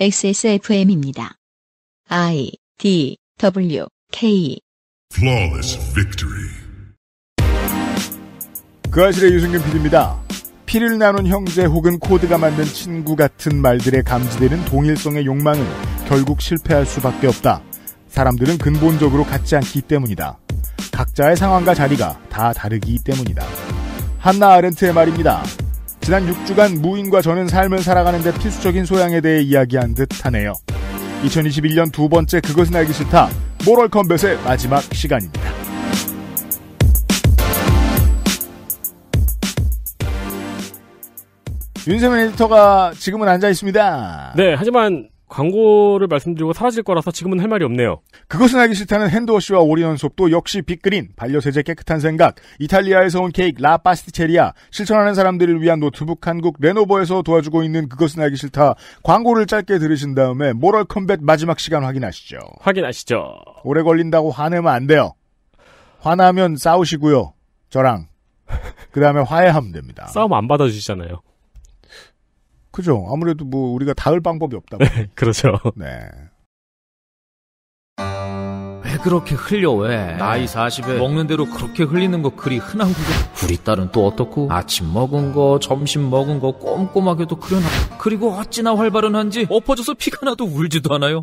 XSFM입니다. I D W K Flawless victory. 그 아실의 유승균 PD입니다. 피를 나눈 형제 혹은 코드가 만든 친구 같은 말들에 감지되는 동일성의 욕망은 결국 실패할 수밖에 없다. 사람들은 근본적으로 같지 않기 때문이다. 각자의 상황과 자리가 다 다르기 때문이다. 한나 아렌트의 말입니다. 지난 6주간 무인과 저는 삶을 살아가는데 필수적인 소양에 대해 이야기한 듯 하네요. 2021년 두 번째 그것은 알기 싫다. 모럴 컴뱃의 마지막 시간입니다. 윤세민 에디터가 지금은 앉아 있습니다. 네, 하지만 광고를 말씀드리고 사라질 거라서 지금은 할 말이 없네요. 그것은 알기 싫다는 hand wash와 all-in-one 수업도 역시 빅그린, 반려세제 깨끗한 생각, 이탈리아에서 온 케이크 라 파스티체리아, 실천하는 사람들을 위한 노트북 한국 레노버에서 도와주고 있는 그것은 알기 싫다 광고를 짧게 들으신 다음에 모럴 컴뱃 마지막 시간 확인하시죠. 확인하시죠. 오래 걸린다고 화내면 안 돼요. 화나면 싸우시고요. 저랑. 그 다음에 화해하면 됩니다. 싸움 안 받아주시잖아요. 그죠. 아무래도 뭐 우리가 닿을 방법이 없다. 네, 그렇죠. 네. 왜 그렇게 흘려 왜 나이 40에 먹는 대로 그렇게 흘리는 거 그리 흔한 거고 우리 딸은 또 어떻고 아침 먹은 거 점심 먹은 거 꼼꼼하게도 그려놔 그리고 어찌나 활발한지 엎어져서 피가 나도 울지도 않아요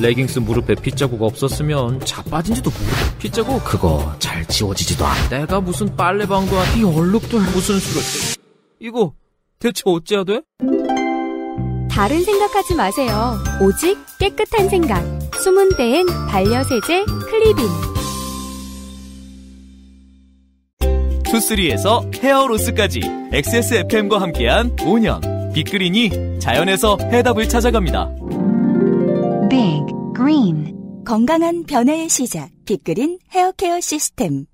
레깅스 무릎에 핏자국 없었으면 자빠진지도 모르고 핏자국 그거 잘 지워지지도 않아 내가 무슨 빨래방도 아니 이 얼룩들 무슨 수를 이거 대체 어찌해야 돼? 다른 생각하지 마세요. 오직 깨끗한 생각. 숨은 데엔 반려세제 클리빈. 투쓰리에서 hair loss까지 XSFM과 함께한 5년 빅그린이 자연에서 해답을 찾아갑니다. Big Green 건강한 변화의 시작 빅그린 헤어케어 시스템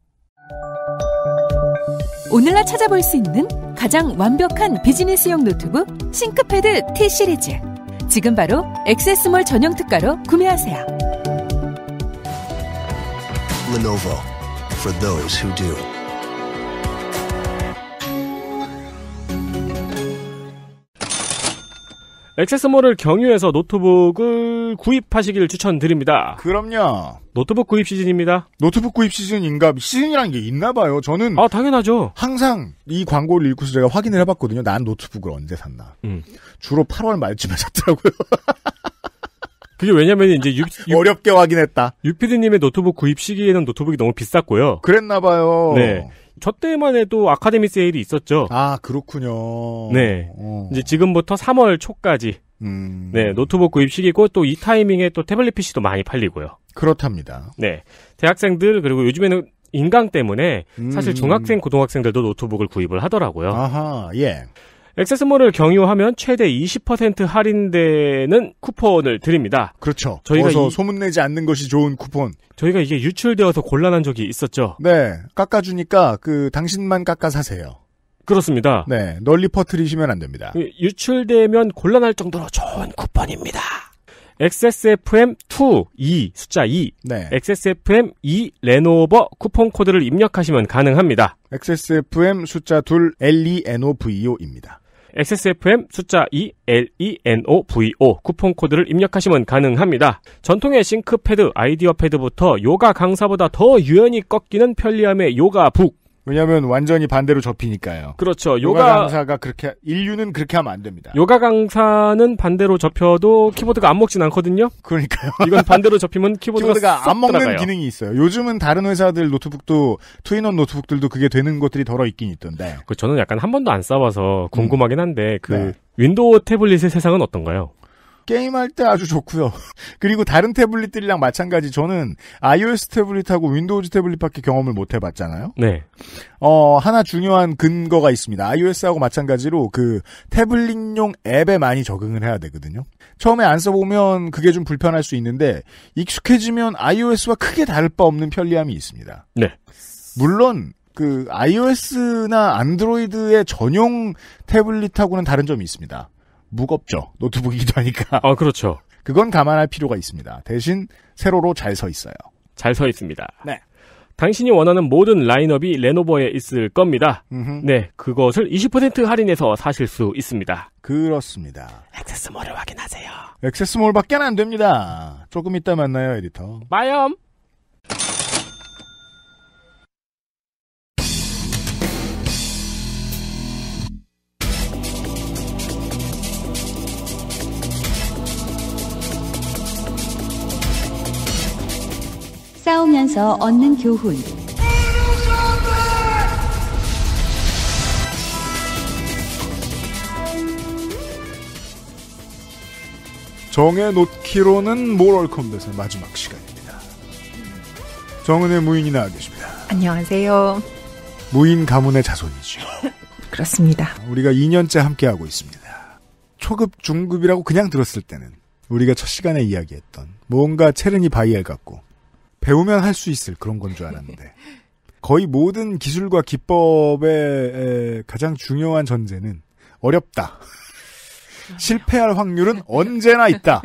오늘날 찾아볼 수 있는 가장 완벽한 비즈니스용 노트북 싱크패드 T 시리즈. 지금 바로 액세스몰 전용 특가로 구매하세요. Lenovo for those who do. 액세스몰을 경유해서 노트북을 구입하시길 추천드립니다. 그럼요. 노트북 구입 시즌입니다. 노트북 구입 시즌인가 시즌이라는 게 있나 봐요. 저는 아 당연하죠. 항상 이 광고를 읽고서 제가 확인을 해봤거든요. 난 노트북을 언제 샀나. 음. 주로 8월 말쯤에 샀더라고요. 그게 왜냐면 이제 유, 유, 어렵게 확인했다. 유피디님의 노트북 구입 시기에는 노트북이 너무 비쌌고요. 그랬나 봐요. 네. 저 때만 해도 아카데미 세일이 있었죠. 아 그렇군요. 네. 어. 이제 지금부터 3월 초까지 음. 네 노트북 구입 시기고 또 이 타이밍에 또 태블릿 PC도 많이 팔리고요. 그렇답니다. 네. 대학생들 그리고 요즘에는 인강 때문에 음. 사실 중학생 고등학생들도 노트북을 구입을 하더라고요. 아하 예. 액세스몰을 경유하면 최대 20% 할인되는 쿠폰을 드립니다. 그렇죠. 저희가 이- 소문내지 않는 것이 좋은 쿠폰. 저희가 이게 유출되어서 곤란한 적이 있었죠. 네. 깎아주니까 그 당신만 깎아 사세요. 그렇습니다. 네. 널리 퍼뜨리시면 안 됩니다. 그 유출되면 곤란할 정도로 좋은 쿠폰입니다. XSFM2 2 숫자 2 네. XSFM2 레노버 쿠폰 코드를 입력하시면 가능합니다. XSFM 숫자 둘 LENOVO입니다. XSFM 숫자 2 LENOVO 쿠폰 코드를 입력하시면 가능합니다. 전통의 싱크패드, 아이디어 패드부터 요가 강사보다 더 유연히 꺾이는 편리함의 요가북. 왜냐하면 완전히 반대로 접히니까요. 그렇죠. 요가, 요가 강사가 그렇게 인류는 그렇게 하면 안 됩니다. 요가 강사는 반대로 접혀도 키보드가 안 먹진 않거든요. 그러니까요. 이건 반대로 접히면 키보드가, 키보드가 쏙안 먹는 들어가요. 기능이 있어요. 요즘은 다른 회사들 노트북도 two-in-one 노트북들도 그게 되는 것들이 더러 있긴 있던데. 그 저는 약간 한 번도 안 써봐서 궁금하긴 한데 그 네. 윈도우 태블릿의 세상은 어떤가요? 게임할 때 아주 좋고요. 그리고 다른 태블릿들이랑 마찬가지 저는 iOS 태블릿하고 윈도우즈 태블릿밖에 경험을 못 해봤잖아요. 네. 어, 하나 중요한 근거가 있습니다. iOS하고 마찬가지로 그 태블릿용 앱에 많이 적응을 해야 되거든요. 처음에 안 써보면 그게 좀 불편할 수 있는데 익숙해지면 iOS와 크게 다를 바 없는 편리함이 있습니다. 네. 물론 그 iOS나 안드로이드의 전용 태블릿하고는 다른 점이 있습니다. 무겁죠. 노트북이기도 하니까. 아 그렇죠. 그건 감안할 필요가 있습니다. 대신 세로로 잘 서 있어요. 잘 서 있습니다. 네. 당신이 원하는 모든 라인업이 레노버에 있을 겁니다. 음흠. 네, 그것을 20% 할인해서 사실 수 있습니다. 그렇습니다. 액세스몰을 확인하세요. 액세스몰밖에 안 됩니다. 조금 이따 만나요, 에디터. 마염. 싸우면서 얻는 교훈. 정해놓기로는 Moral Combat의 마지막 시간입니다. 정은혜 무인이 나와 계십니다. 안녕하세요. 무인 가문의 자손이죠. 그렇습니다. 우리가 2년째 함께하고 있습니다. 초급, 중급이라고 그냥 들었을 때는 우리가 첫 시간에 이야기했던 뭔가 체르니 바이엘 같고 배우면 할 수 있을 그런 건 줄 알았는데 거의 모든 기술과 기법의 에, 가장 중요한 전제는 어렵다. 실패할 확률은 언제나 있다.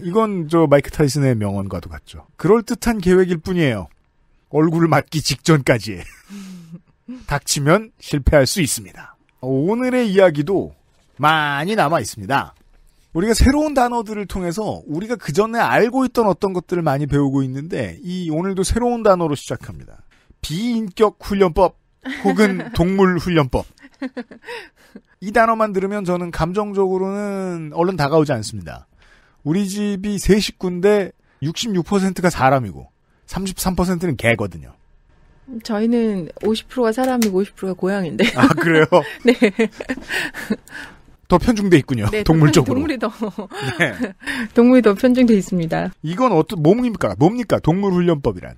이건 저 마이크 타이슨의 명언과도 같죠. 그럴 듯한 계획일 뿐이에요. 얼굴 맞기 직전까지. 닥치면 실패할 수 있습니다. 오늘의 이야기도 많이 남아 있습니다. 우리가 새로운 단어들을 통해서 우리가 그 전에 알고 있던 어떤 것들을 많이 배우고 있는데 이 오늘도 새로운 단어로 시작합니다. 비인격 훈련법 혹은 동물 훈련법. 이 단어만 들으면 저는 감정적으로는 얼른 다가오지 않습니다. 우리 집이 세 식구인데 66%가 사람이고 33%는 개거든요. 저희는 50%가 사람이고 50%가 고양인데. 아 그래요? 네. 더 편중돼 있군요. 네, 동물적으로. 동물이 더 네. 동물이 더 편중돼 있습니다. 이건 어떤 뭡니까? 뭡니까? 동물 훈련법이란.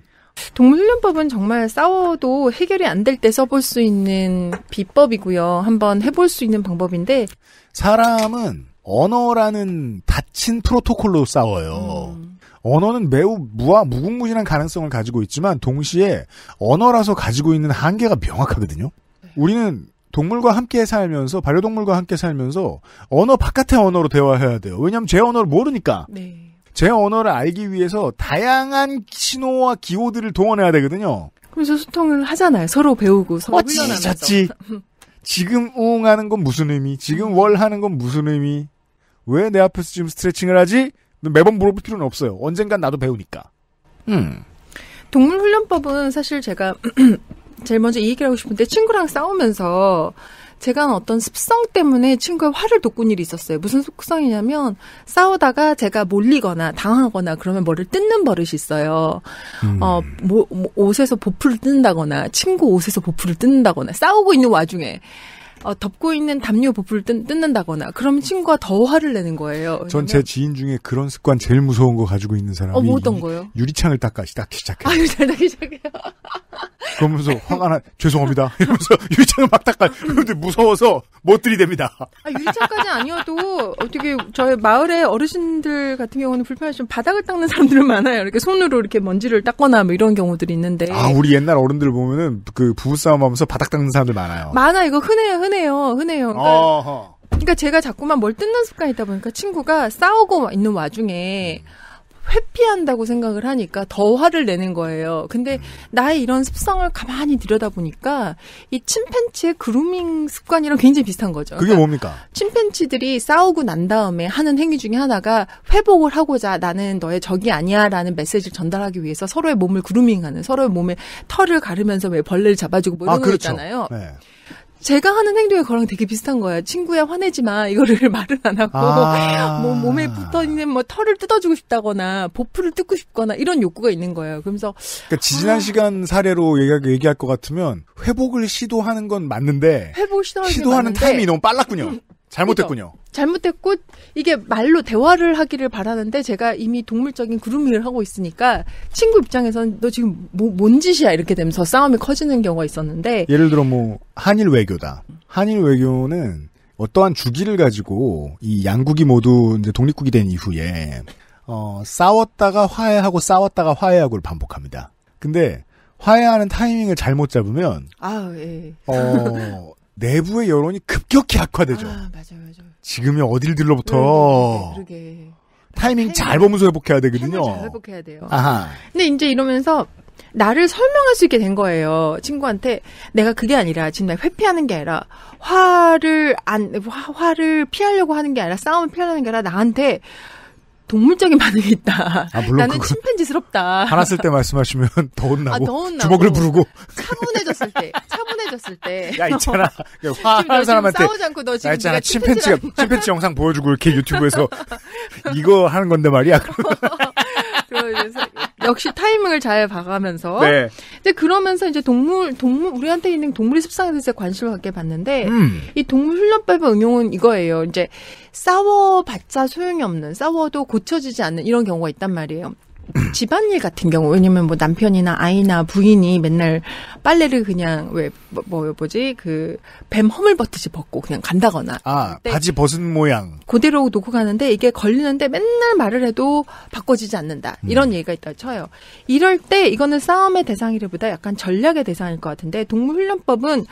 동물 훈련법은 정말 싸워도 해결이 안 될 때 써볼 수 있는 비법이고요. 한번 해볼 수 있는 방법인데 사람은 언어라는 닫힌 프로토콜로 싸워요. 음. 언어는 매우 무하 무궁무진한 가능성을 가지고 있지만 동시에 언어라서 가지고 있는 한계가 명확하거든요. 우리는 동물과 함께 살면서 반려동물과 함께 살면서 언어 바깥의 언어로 대화해야 돼요. 왜냐하면 제 언어를 모르니까. 네. 제 언어를 알기 위해서 다양한 신호와 기호들을 동원해야 되거든요. 그래서 소통을 하잖아요. 서로 배우고 서로 어찌 훈련하면서. 저찌. 지금 웅 하는 건 무슨 의미? 지금 음. 월 하는 건 무슨 의미? 왜 내 앞에서 지금 스트레칭을 하지? 매번 물어볼 필요는 없어요. 언젠간 나도 배우니까. 음. 동물 훈련법은 사실 제가 제일 먼저 이 얘기를 하고 싶은데 친구랑 싸우면서 제가 한 어떤 습성 때문에 친구의 화를 돋군 일이 있었어요. 무슨 습성이냐면 싸우다가 제가 몰리거나 당하거나 그러면 뭐를 뜯는 버릇이 있어요. 음. 어, 뭐, 뭐 옷에서 보풀을 뜯는다거나 친구 옷에서 보풀을 뜯는다거나 싸우고 있는 와중에 어, 덮고 있는 담요 보풀을 뜯, 뜯는다거나 그러면 친구가 더 화를 내는 거예요. 전 제 지인 중에 그런 습관 제일 무서운 거 가지고 있는 사람이 어, 뭐 어떤 유- 거요? 유리창을 닦아 닦기 시작해요. 아유, 잘 나기 시작해요. 그러면서 화가 나 죄송합니다. 이러면서 유리창을 막 닦아. 그런데 무서워서 못 들이댑니다. 아, 유리창까지 아니어도 어떻게 저희 마을의 어르신들 같은 경우는 불편하시면 바닥을 닦는 사람들은 많아요. 이렇게 손으로 이렇게 먼지를 닦거나 뭐 이런 경우들이 있는데. 아 우리 옛날 어른들 보면은 그 부부싸움 하면서 바닥 닦는 사람들 많아요. 많아 이거 흔해요, 흔해 요, 흔해요. 그러니까. 그러니까 제가 자꾸만 뭘 뜯는 습관이 있다 보니까 친구가 싸우고 있는 와중에 회피한다고 생각을 하니까 더 화를 내는 거예요. 근데 나의 이런 습성을 가만히 들여다 보니까 이 침팬치의 그루밍 습관이랑 굉장히 비슷한 거죠. 그게 그러니까 뭡니까? 침팬치들이 싸우고 난 다음에 하는 행위 중에 하나가 회복을 하고자 나는 너의 적이 아니야 라는 메시지를 전달하기 위해서 서로의 몸을 그루밍하는 서로의 몸에 털을 가르면서 왜 벌레를 잡아주고 뭐 이런 아거 그렇죠. 있잖아요. 네. 제가 하는 행동이 그거랑 되게 비슷한 거예요. 친구야 화내지 마 이거를 말을 안 하고 아. 뭐 몸에 붙어 있는 뭐 털을 뜯어주고 싶다거나 보풀을 뜯고 싶거나 이런 욕구가 있는 거예요. 그러면서 그러니까 지지난 시간 사례로 얘기, 얘기할 것 같으면 회복을 시도하는 건 맞는데 회복 시도하는 게 시도하는 타임이 너무 빨랐군요. 잘못했군요. 잘못했고 이게 말로 대화를 하기를 바라는데 제가 이미 동물적인 그루밍을 하고 있으니까 친구 입장에서는 너 지금 뭐, 뭔 짓이야 이렇게 되면서 싸움이 커지는 경우가 있었는데 예를 들어 뭐 한일 외교다. 한일 외교는 어떠한 주기를 가지고 이 양국이 모두 이제 독립국이 된 이후에 어, 싸웠다가 화해하고 싸웠다가 화해하고를 반복합니다. 근데 화해하는 타이밍을 잘못 잡으면 아 예. 어, 내부의 여론이 급격히 악화되죠. 아 맞아요 맞아요. 지금이 어딜 들러부터 그러게, 그러게. 타이밍 잘 보면서 회복해야 되거든요. 잘 회복해야 돼요. 아하. 근데 이제 이러면서 나를 설명할 수 있게 된 거예요. 친구한테 내가 그게 아니라 지금 내가 회피하는 게 아니라 화를 안 화, 를 피하려고 하는 게 아니라 싸움을 피하려는 게 아니라 나한테 동물적인 반응이 있다. 아, 물론 나는 침팬지스럽다. 화났을 때 말씀하시면 더 혼나고, 아, 더 혼나고. 주먹을 부르고 차분해졌을 때, 차분해졌을 때. 야 있잖아 지금 사람한테 싸우지 않고 너 지금 야 있잖아 네가 침팬지가 침팬지 영상 보여주고 이렇게 유튜브에서 이거 하는 건데 말이야 그래서 역시 타이밍을 잘 봐가면서. 네. 근데 그러면서 이제 동물, 동물, 우리한테 있는 동물의 습성에 대해서 관심을 갖게 봤는데, 음. 이 동물 훈련법의 응용은 이거예요. 이제 싸워봤자 소용이 없는, 싸워도 고쳐지지 않는 이런 경우가 있단 말이에요. 집안일 같은 경우 왜냐면 뭐 남편이나 아이나 부인이 맨날 빨래를 그냥 왜 뭐 뭐지 그 뱀 허물 벗듯이 벗고 그냥 간다거나 아 네. 바지 벗은 모양 그대로 놓고 가는데 이게 걸리는데 맨날 말을 해도 바꿔지지 않는다. 이런 얘기가 있다 쳐요. 이럴 때 이거는 싸움의 대상이라보다 약간 전략의 대상일 것 같은데 동물훈련법은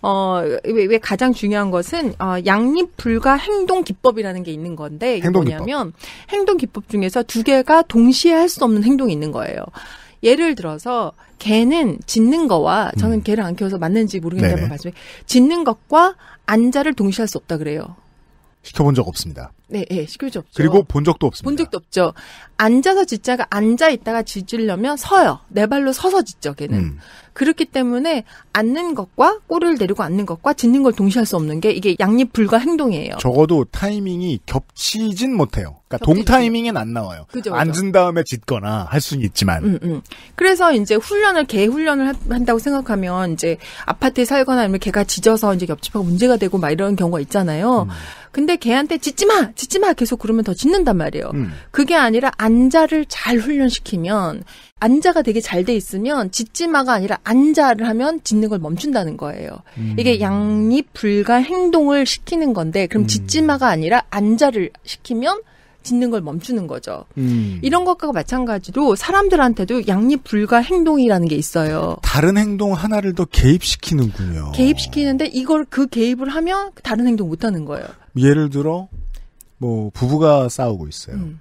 어왜 왜 가장 중요한 것은 어 양립 불가 행동 기법이라는 게 있는 건데 이게 행동 기법. 뭐냐면 행동 기법 중에서 두 개가 동시에 할 수 없는 행동이 있는 거예요. 예를 들어서 개는 짖는 거와 저는 개를 안 키워서 맞는지 모르겠는데 음. 한번 말씀해 짖는 것과 앉아를 동시에 할 수 없다 그래요. 시켜본 적 없습니다. 네, 예, 시킬 수 없죠. 그리고 본 적도 없습니다. 본 적도 없죠. 앉아서 짖자가 앉아 있다가 짖으려면 서요. 내 발로 서서 짖죠, 걔는. 음. 그렇기 때문에 앉는 것과 꼬리를 내리고 앉는 것과 짖는 걸 동시에 할 수 없는 게 이게 양립 불가 행동이에요. 적어도 타이밍이 겹치진 못해요. 그러니까 동타이밍엔 안 나와요. 그죠, 그죠. 앉은 다음에 짖거나 할 수는 있지만 음, 음. 그래서 이제 훈련을 개 훈련을 하- 한다고 생각하면 이제 아파트에 살거나 아니면 개가 짖어서 이제 옆집하고 문제가 되고 막 이런 경우가 있잖아요. 근데 개한테 짖지 마, 짖지 마 계속 그러면 더 짖는단 말이에요. 음. 그게 아니라 앉아를 잘 훈련시키면 앉아가 되게 잘 돼 있으면 짖지 마가 아니라 앉아를 하면 짖는 걸 멈춘다는 거예요. 이게 양립 불가 행동을 시키는 건데 그럼 짖지 마가 아니라 앉아를 시키면 짖는 걸 멈추는 거죠. 음. 이런 것과 마찬가지로 사람들한테도 양립 불가 행동이라는 게 있어요. 다른 행동 하나를 더 개입시키는군요. 개입시키는데 이걸 그 개입을 하면 다른 행동 못 하는 거예요. 예를 들어 뭐 부부가 싸우고 있어요. 음.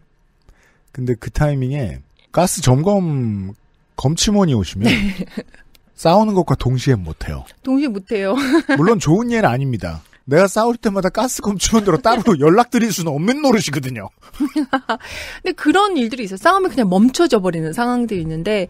근데 그 타이밍에 가스 점검 검침원이 오시면 네. 싸우는 것과 동시에 못해요. 동시에 못 해요. 물론 좋은 예는 아닙니다. 내가 싸울 때마다 가스 검침원으로 따로 연락드릴 수는 없는 노릇이거든요. 근데 그런 일들이 있어요. 싸움이 그냥 멈춰져 버리는 상황들이 있는데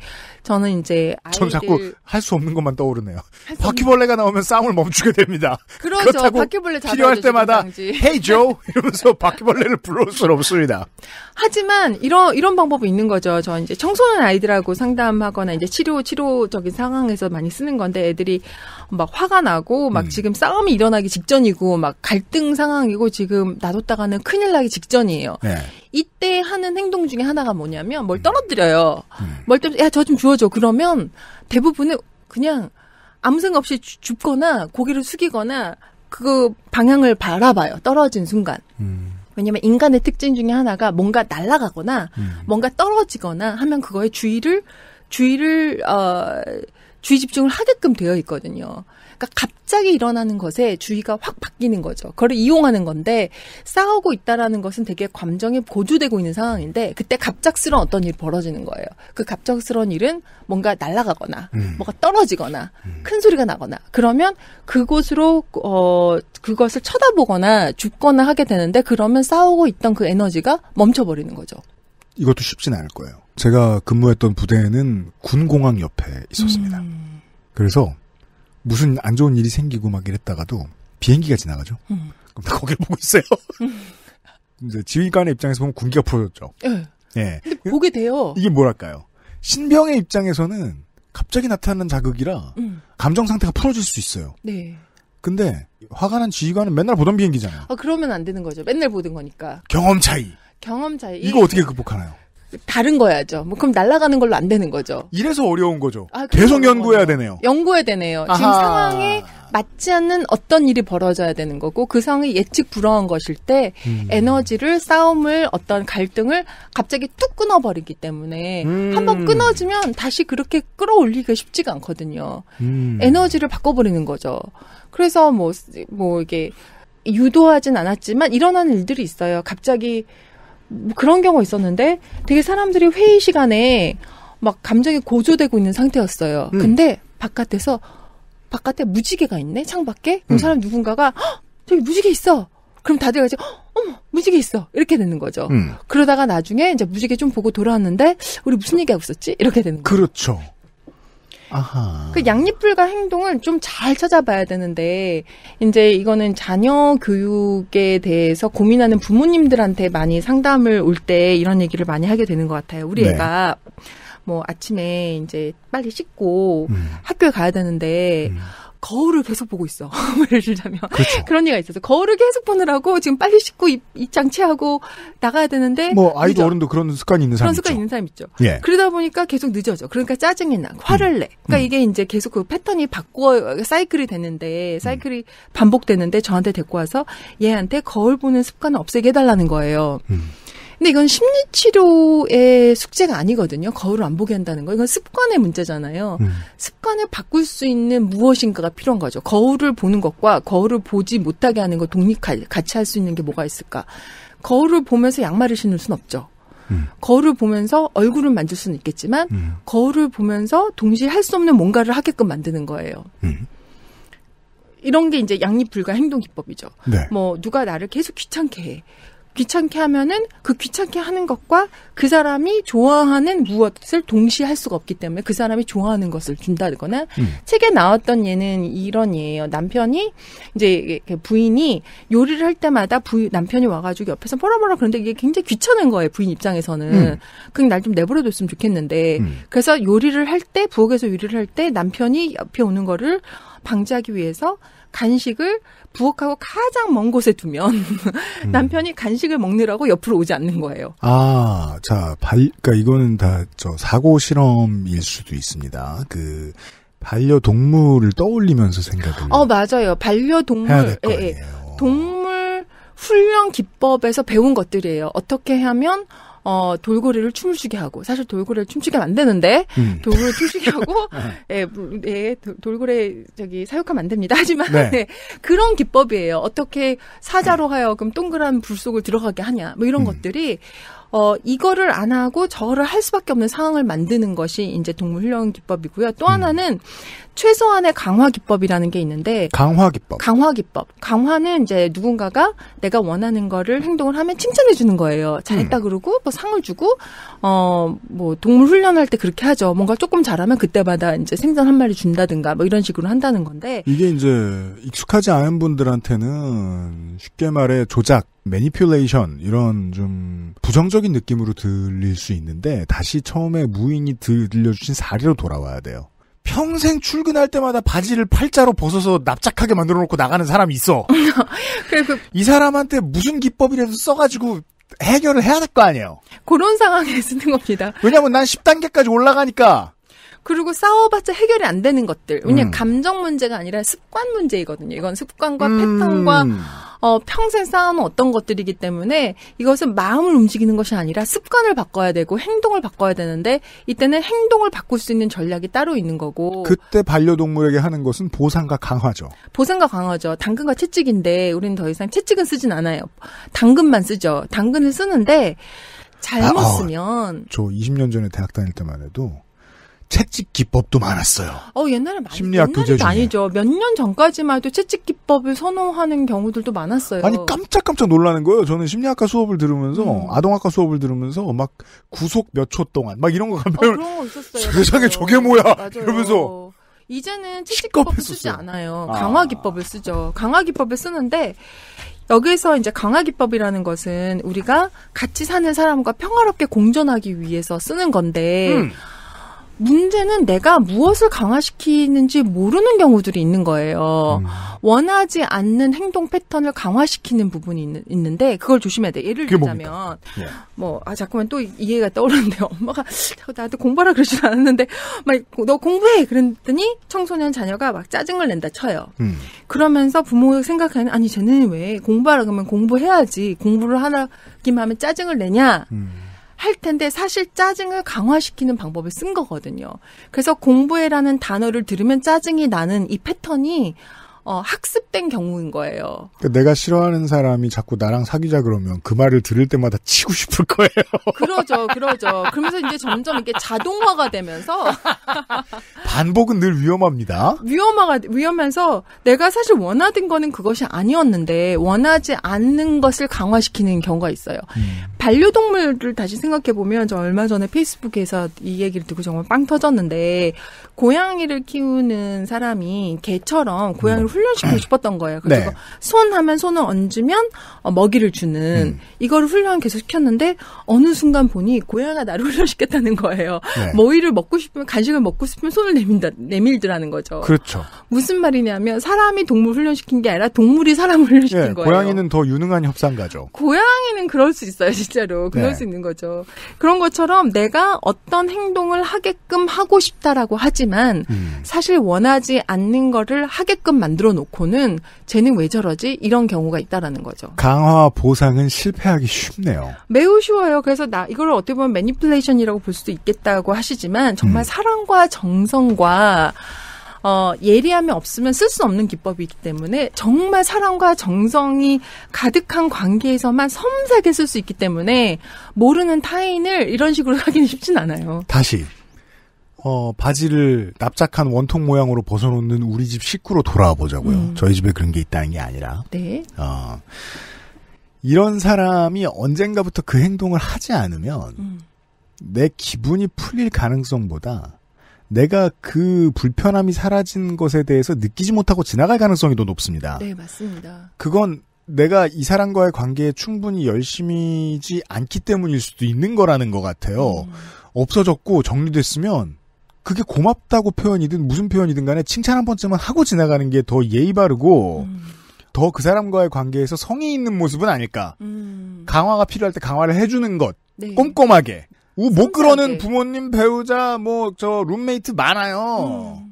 저는 이제 아이들 전 자꾸 할 수 없는 것만 떠오르네요. 바퀴벌레가 나오면 싸움을 멈추게 됩니다. 그러죠. 그렇다고 바퀴벌레 필요할 때마다 지금 Hey Joe 이러면서 바퀴벌레를 불러올 수는 없습니다. 하지만 이런 이런 방법이 있는 거죠. 저 이제 청소년 아이들하고 상담하거나 이제 치료 치료적인 상황에서 많이 쓰는 건데 애들이 막 화가 나고 막 지금 싸움이 일어나기 직전이고 막 갈등 상황이고 지금 놔뒀다가는 큰일 나기 직전이에요. 네. 이때 하는 행동 중에 하나가 뭐냐면 뭘 떨어뜨려요. 뭘 떨어 야저 좀 주워줘. 그러면 대부분은 그냥 아무 생각 없이 주- 줍거나 고개를 숙이거나 그 방향을 바라봐요. 떨어진 순간. 왜냐면 인간의 특징 중에 하나가 뭔가 날아가거나 뭔가 떨어지거나 하면 그거에 주의를 주의를 어 주의 집중을 하게끔 되어 있거든요. 그러니까 갑자기 일어나는 것에 주의가 확 바뀌는 거죠. 그걸 이용하는 건데 싸우고 있다라는 것은 되게 감정이 고조되고 있는 상황인데 그때 갑작스러운 어떤 일이 벌어지는 거예요. 그 갑작스러운 일은 뭔가 날아가거나 뭐가 떨어지거나 큰 소리가 나거나 그러면 그곳으로 어 그것을 쳐다보거나 죽거나 하게 되는데 그러면 싸우고 있던 그 에너지가 멈춰버리는 거죠. 이것도 쉽진 않을 거예요. 제가 근무했던 부대는 군공항 옆에 있었습니다. 음. 그래서 무슨 안 좋은 일이 생기고 막 이랬다가도 비행기가 지나가죠. 음. 그럼 거기를 보고 있어요. 이제 지휘관의 입장에서 보면 군기가 풀어졌죠. 예. 예. 근데 보게 돼요. 이게 뭐랄까요. 신병의 입장에서는 갑자기 나타나는 자극이라 음. 감정 상태가 풀어질 수 있어요. 네. 근데 화가 난 지휘관은 맨날 보던 비행기잖아요. 아 그러면 안 되는 거죠. 맨날 보던 거니까. 경험 차이. 경험 차이. 이거 어떻게 극복하나요? 다른 거야죠. 뭐 그럼 날아가는 걸로 안 되는 거죠. 이래서 어려운 거죠. 아, 계속 연구해야 되네요. 연구해야 되네요. 지금 아하. 상황에 맞지 않는 어떤 일이 벌어져야 되는 거고 그 상황이 예측 불허한 것일 때 음. 에너지를 싸움을 어떤 갈등을 갑자기 뚝 끊어버리기 때문에 음. 한번 끊어지면 다시 그렇게 끌어올리기가 쉽지가 않거든요. 음. 에너지를 바꿔버리는 거죠. 그래서 뭐, 뭐 이게 유도하진 않았지만 일어나는 일들이 있어요. 갑자기 뭐 그런 경우 있었는데 되게 사람들이 회의 시간에 막 감정이 고조되고 있는 상태였어요. 음. 근데 바깥에서 바깥에 무지개가 있네 창밖에. 그럼 음. 사람 누군가가 "헉, 저기 무지개 있어. 그럼 다들 같이 "헉, 어머 무지개 있어 이렇게 되는 거죠. 음. 그러다가 나중에 이제 무지개 좀 보고 돌아왔는데 우리 무슨 얘기하고 있었지? 이렇게 되는 거예요. 그렇죠. 아하. 그 양립불가 행동을 좀 잘 찾아봐야 되는데 이제 이거는 자녀 교육에 대해서 고민하는 부모님들한테 많이 상담을 올 때 이런 얘기를 많이 하게 되는 것 같아요. 우리 네. 애가 뭐 아침에 이제 빨리 씻고 음. 학교에 가야 되는데 음. 거울을 계속 보고 있어. 예를 들자면 그렇죠. 그런 얘기가 있어서 거울을 계속 보느라고 지금 빨리 씻고 입, 입장 취하고 나가야 되는데 뭐 아이도 늦어. 어른도 그런 습관이 있는 사람 그런 있죠. 습관 있는 사람 있죠. 예. 그러다 보니까 계속 늦어져. 그러니까 짜증이 나. 화를 내. 그러니까 음. 이게 이제 계속 그 패턴이 바꿔 사이클이 되는데 사이클이 반복되는데 저한테 데리고 와서 얘한테 거울 보는 습관을 없애게 해달라는 거예요. 음. 근데 이건 심리 치료의 숙제가 아니거든요. 거울을 안 보게 한다는 거. 이건 습관의 문제잖아요. 음. 습관을 바꿀 수 있는 무엇인가가 필요한 거죠. 거울을 보는 것과 거울을 보지 못하게 하는 거 독립 가- 같이 할 수 있는 게 뭐가 있을까? 거울을 보면서 양말을 신을 수는 없죠. 음. 거울을 보면서 얼굴을 만질 수는 있겠지만 음. 거울을 보면서 동시에 할 수 없는 뭔가를 하게끔 만드는 거예요. 음. 이런 게 이제 양립 불가 행동 기법이죠. 네. 뭐 누가 나를 계속 귀찮게 해. 귀찮게 하면은 그 귀찮게 하는 것과 그 사람이 좋아하는 무엇을 동시에 할 수가 없기 때문에 그 사람이 좋아하는 것을 준다거나 음. 책에 나왔던 예는 이런 예예요. 남편이 이제 부인이 요리를 할 때마다 부 남편이 와가지고 옆에서 뭐라 뭐라 그런데 이게 굉장히 귀찮은 거예요. 부인 입장에서는 음. 그냥 날 좀 내버려뒀으면 좋겠는데 음. 그래서 요리를 할 때 부엌에서 요리를 할 때 남편이 옆에 오는 거를 방지하기 위해서 간식을 부엌하고 가장 먼 곳에 두면 음. 남편이 간식을 먹느라고 옆으로 오지 않는 거예요. 아, 자, 발, 그니까 이거는 다, 저, 사고 실험일 수도 있습니다. 그, 반려동물을 떠올리면서 생각을. 어 맞아요. 반려동물 해야 될거 예, 예. 동물 훈련 기법에서 배운 것들이에요. 어떻게 하면 어 돌고래를 춤을 추게 하고 사실 돌고래를 춤추게 하면 안 되는데 음. 돌고래 춤추게 하고 예, 물- 예, 도- 돌고래 저기 사육하면 안 됩니다. 하지만 네. 네. 그런 기법이에요. 어떻게 사자로 하여금 동그란 불 속을 들어가게 하냐. 뭐 이런 음. 것들이 어 이거를 안 하고 저를 할 수밖에 없는 상황을 만드는 것이 이제 동물 훈련 기법이고요. 또 음. 하나는 최소한의 강화 기법이라는 게 있는데 강화 기법. 강화 기법. 강화는 이제 누군가가 내가 원하는 거를 행동을 하면 칭찬해 주는 거예요. 잘했다 음. 그러고 뭐 상을 주고 어 뭐 동물 훈련할 때 그렇게 하죠. 뭔가 조금 잘하면 그때마다 이제 생선 한 마리 준다든가 뭐 이런 식으로 한다는 건데 이게 이제 익숙하지 않은 분들한테는 쉽게 말해 조작, 매니퓰레이션 이런 좀 부정적인 느낌으로 들릴 수 있는데 다시 처음에 무인이 들려주신 사례로 돌아와야 돼요. 평생 출근할 때마다 바지를 팔자로 벗어서 납작하게 만들어 놓고 나가는 사람이 있어. 그래 그이 사람한테 무슨 기법이라도 써가지고 해결을 해야 될 거 아니에요. 그런 상황에 쓰는 겁니다. 왜냐면 난 10단계까지 올라가니까. 그리고 싸워봤자 해결이 안 되는 것들. 왜냐 음. 면 감정 문제가 아니라 습관 문제이거든요. 이건 습관과 음. 패턴과 어, 평생 쌓아놓은 어떤 것들이기 때문에 이것은 마음을 움직이는 것이 아니라 습관을 바꿔야 되고 행동을 바꿔야 되는데 이때는 행동을 바꿀 수 있는 전략이 따로 있는 거고 그때 반려동물에게 하는 것은 보상과 강화죠. 보상과 강화죠. 당근과 채찍인데 우리는 더 이상 채찍은 쓰진 않아요. 당근만 쓰죠. 당근을 쓰는데 잘못 아, 어. 쓰면 저 20년 전에 대학 다닐 때만 해도 채찍 기법도 많았어요. 어 옛날에 많이 심리학 교재 중에. 아니죠. 몇 년 전까지만 해도 채찍 기법을 선호하는 경우들도 많았어요. 아니 깜짝깜짝 놀라는 거예요. 저는 심리학과 수업을 들으면서 음. 아동학과 수업을 들으면서 막 구속 몇 초 동안 막 이런 거 어, 가면 그런 거 있었어요. 세상에 맞아요. 저게 뭐야? 맞아요. 이러면서 이제는 채찍 기법을 쓰지. 않아요. 아. 강화 기법을 쓰죠. 강화 기법을 쓰는데 여기서 이제 강화 기법이라는 것은 우리가 같이 사는 사람과 평화롭게 공존하기 위해서 쓰는 건데 음. 문제는 내가 무엇을 강화시키는지 모르는 경우들이 있는 거예요. 음. 원하지 않는 행동 패턴을 강화시키는 부분이 있는, 있는데 그걸 조심해야 돼. 예를 들자면 예. 뭐, 아, 자꾸만 또 이해가 떠오르는데, 엄마가 자꾸 나한테 공부하라 그러지 않았는데, 막, 너 공부해! 그랬더니 청소년 자녀가 막 짜증을 낸다 쳐요. 음. 그러면서 부모가 생각하는, 아니, 쟤는 왜 공부하라 그러면 공부해야지. 공부를 하기만 하면 짜증을 내냐? 음. 할 텐데 사실 짜증을 강화시키는 방법을 쓴 거거든요. 그래서 공부해라는 단어를 들으면 짜증이 나는 이 패턴이 어, 학습된 경우인 거예요. 그러니까 내가 싫어하는 사람이 자꾸 나랑 사귀자 그러면 그 말을 들을 때마다 치고 싶을 거예요. 그러죠, 그러죠. 그러면서 이제 점점 이게 자동화가 되면서 반복은 늘 위험합니다. 위험화가 위험해서 내가 사실 원하던 거는 그것이 아니었는데 원하지 않는 것을 강화시키는 경우가 있어요. 음. 반려동물을 다시 생각해 보면 저 얼마 전에 페이스북에서 이 얘기를 듣고 정말 빵 터졌는데 고양이를 키우는 사람이 개처럼 고양이를 훈련시키고 싶었던 거예요. 그래서 네. 손 하면 손을 얹으면 어, 먹이를 주는 이거를 훈련 계속 시켰는데 어느 순간 보니 고양이가 나를 훈련시켰다는 거예요. 네. 먹이를 먹고 싶으면 간식을 먹고 싶으면 손을 내민다 내밀더라는 거죠. 그렇죠. 무슨 말이냐면 사람이 동물 훈련시킨 게 아니라 동물이 사람을 훈련시킨 예, 거예요. 고양이는 더 유능한 협상가죠. 고양이는 그럴 수 있어요, 진짜로. 그럴 네. 수 있는 거죠. 그런 것처럼 내가 어떤 행동을 하게끔 하고 싶다라고 하지만 음. 사실 원하지 않는 거를 하게끔 만들 어 놓고는 쟤는 왜 저러지? 이런 경우가 있다라는 거죠. 강화 보상은 실패하기 쉽네요. 매우 쉬워요. 그래서 나 이걸 어떻게 보면 매니플레이션이라고 볼 수도 있겠다고 하시지만 정말 사랑과 정성과 어, 예리함이 없으면 쓸 수 없는 기법이기 때문에 정말 사랑과 정성이 가득한 관계에서만 섬세하게 쓸 수 있기 때문에 모르는 타인을 이런 식으로 하기는 쉽진 않아요. 다시 어, 바지를 납작한 원통 모양으로 벗어놓는 우리 집 식구로 돌아와 보자고요. 음. 저희 집에 그런 게 있다는 게 아니라 네. 어, 이런 사람이 언젠가부터 그 행동을 하지 않으면 음. 내 기분이 풀릴 가능성보다 내가 그 불편함이 사라진 것에 대해서 느끼지 못하고 지나갈 가능성이 더 높습니다. 네, 맞습니다. 그건 내가 이 사람과의 관계에 충분히 열심히지 않기 때문일 수도 있는 거라는 것 같아요. 음. 없어졌고 정리됐으면 그게 고맙다고 표현이든 무슨 표현이든 간에 칭찬 한 번쯤은 하고 지나가는 게 더 예의 바르고 음. 더그 사람과의 관계에서 성의 있는 모습은 아닐까. 강화가 필요할 때 강화를 해주는 것. 음. 네. 꼼꼼하게. 우, 못 끌어는 섬세하게. 부모님, 배우자, 뭐, 저, 룸메이트 많아요.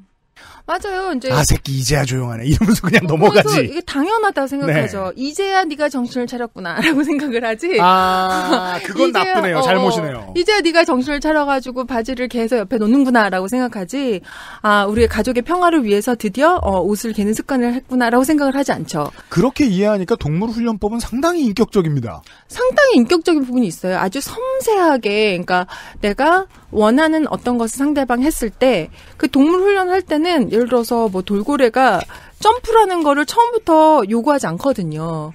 맞아요. 이제 아, 새끼, 이제야 조용하네. 이러면서 그냥 그래서 넘어가지. 이게 당연하다고 생각하죠. 이제야 네가 정신을 차렸구나라고 생각을 하지. 아, 그건 이제야, 나쁘네요. 어, 잘못이네요. 이제야 네가 정신을 차려가지고 바지를 개서 옆에 놓는구나라고 생각하지. 아, 우리의 가족의 평화를 위해서 드디어 어, 옷을 개는 습관을 했구나라고 생각을 하지 않죠. 그렇게 이해하니까 동물훈련법은 상당히 인격적입니다. 상당히 인격적인 부분이 있어요. 아주 섬세하게, 그러니까 내가 원하는 어떤 것을 상대방 했을 때 그 동물 훈련 할 때는 예를 들어서 뭐 돌고래가 점프라는 거를 처음부터 요구하지 않거든요.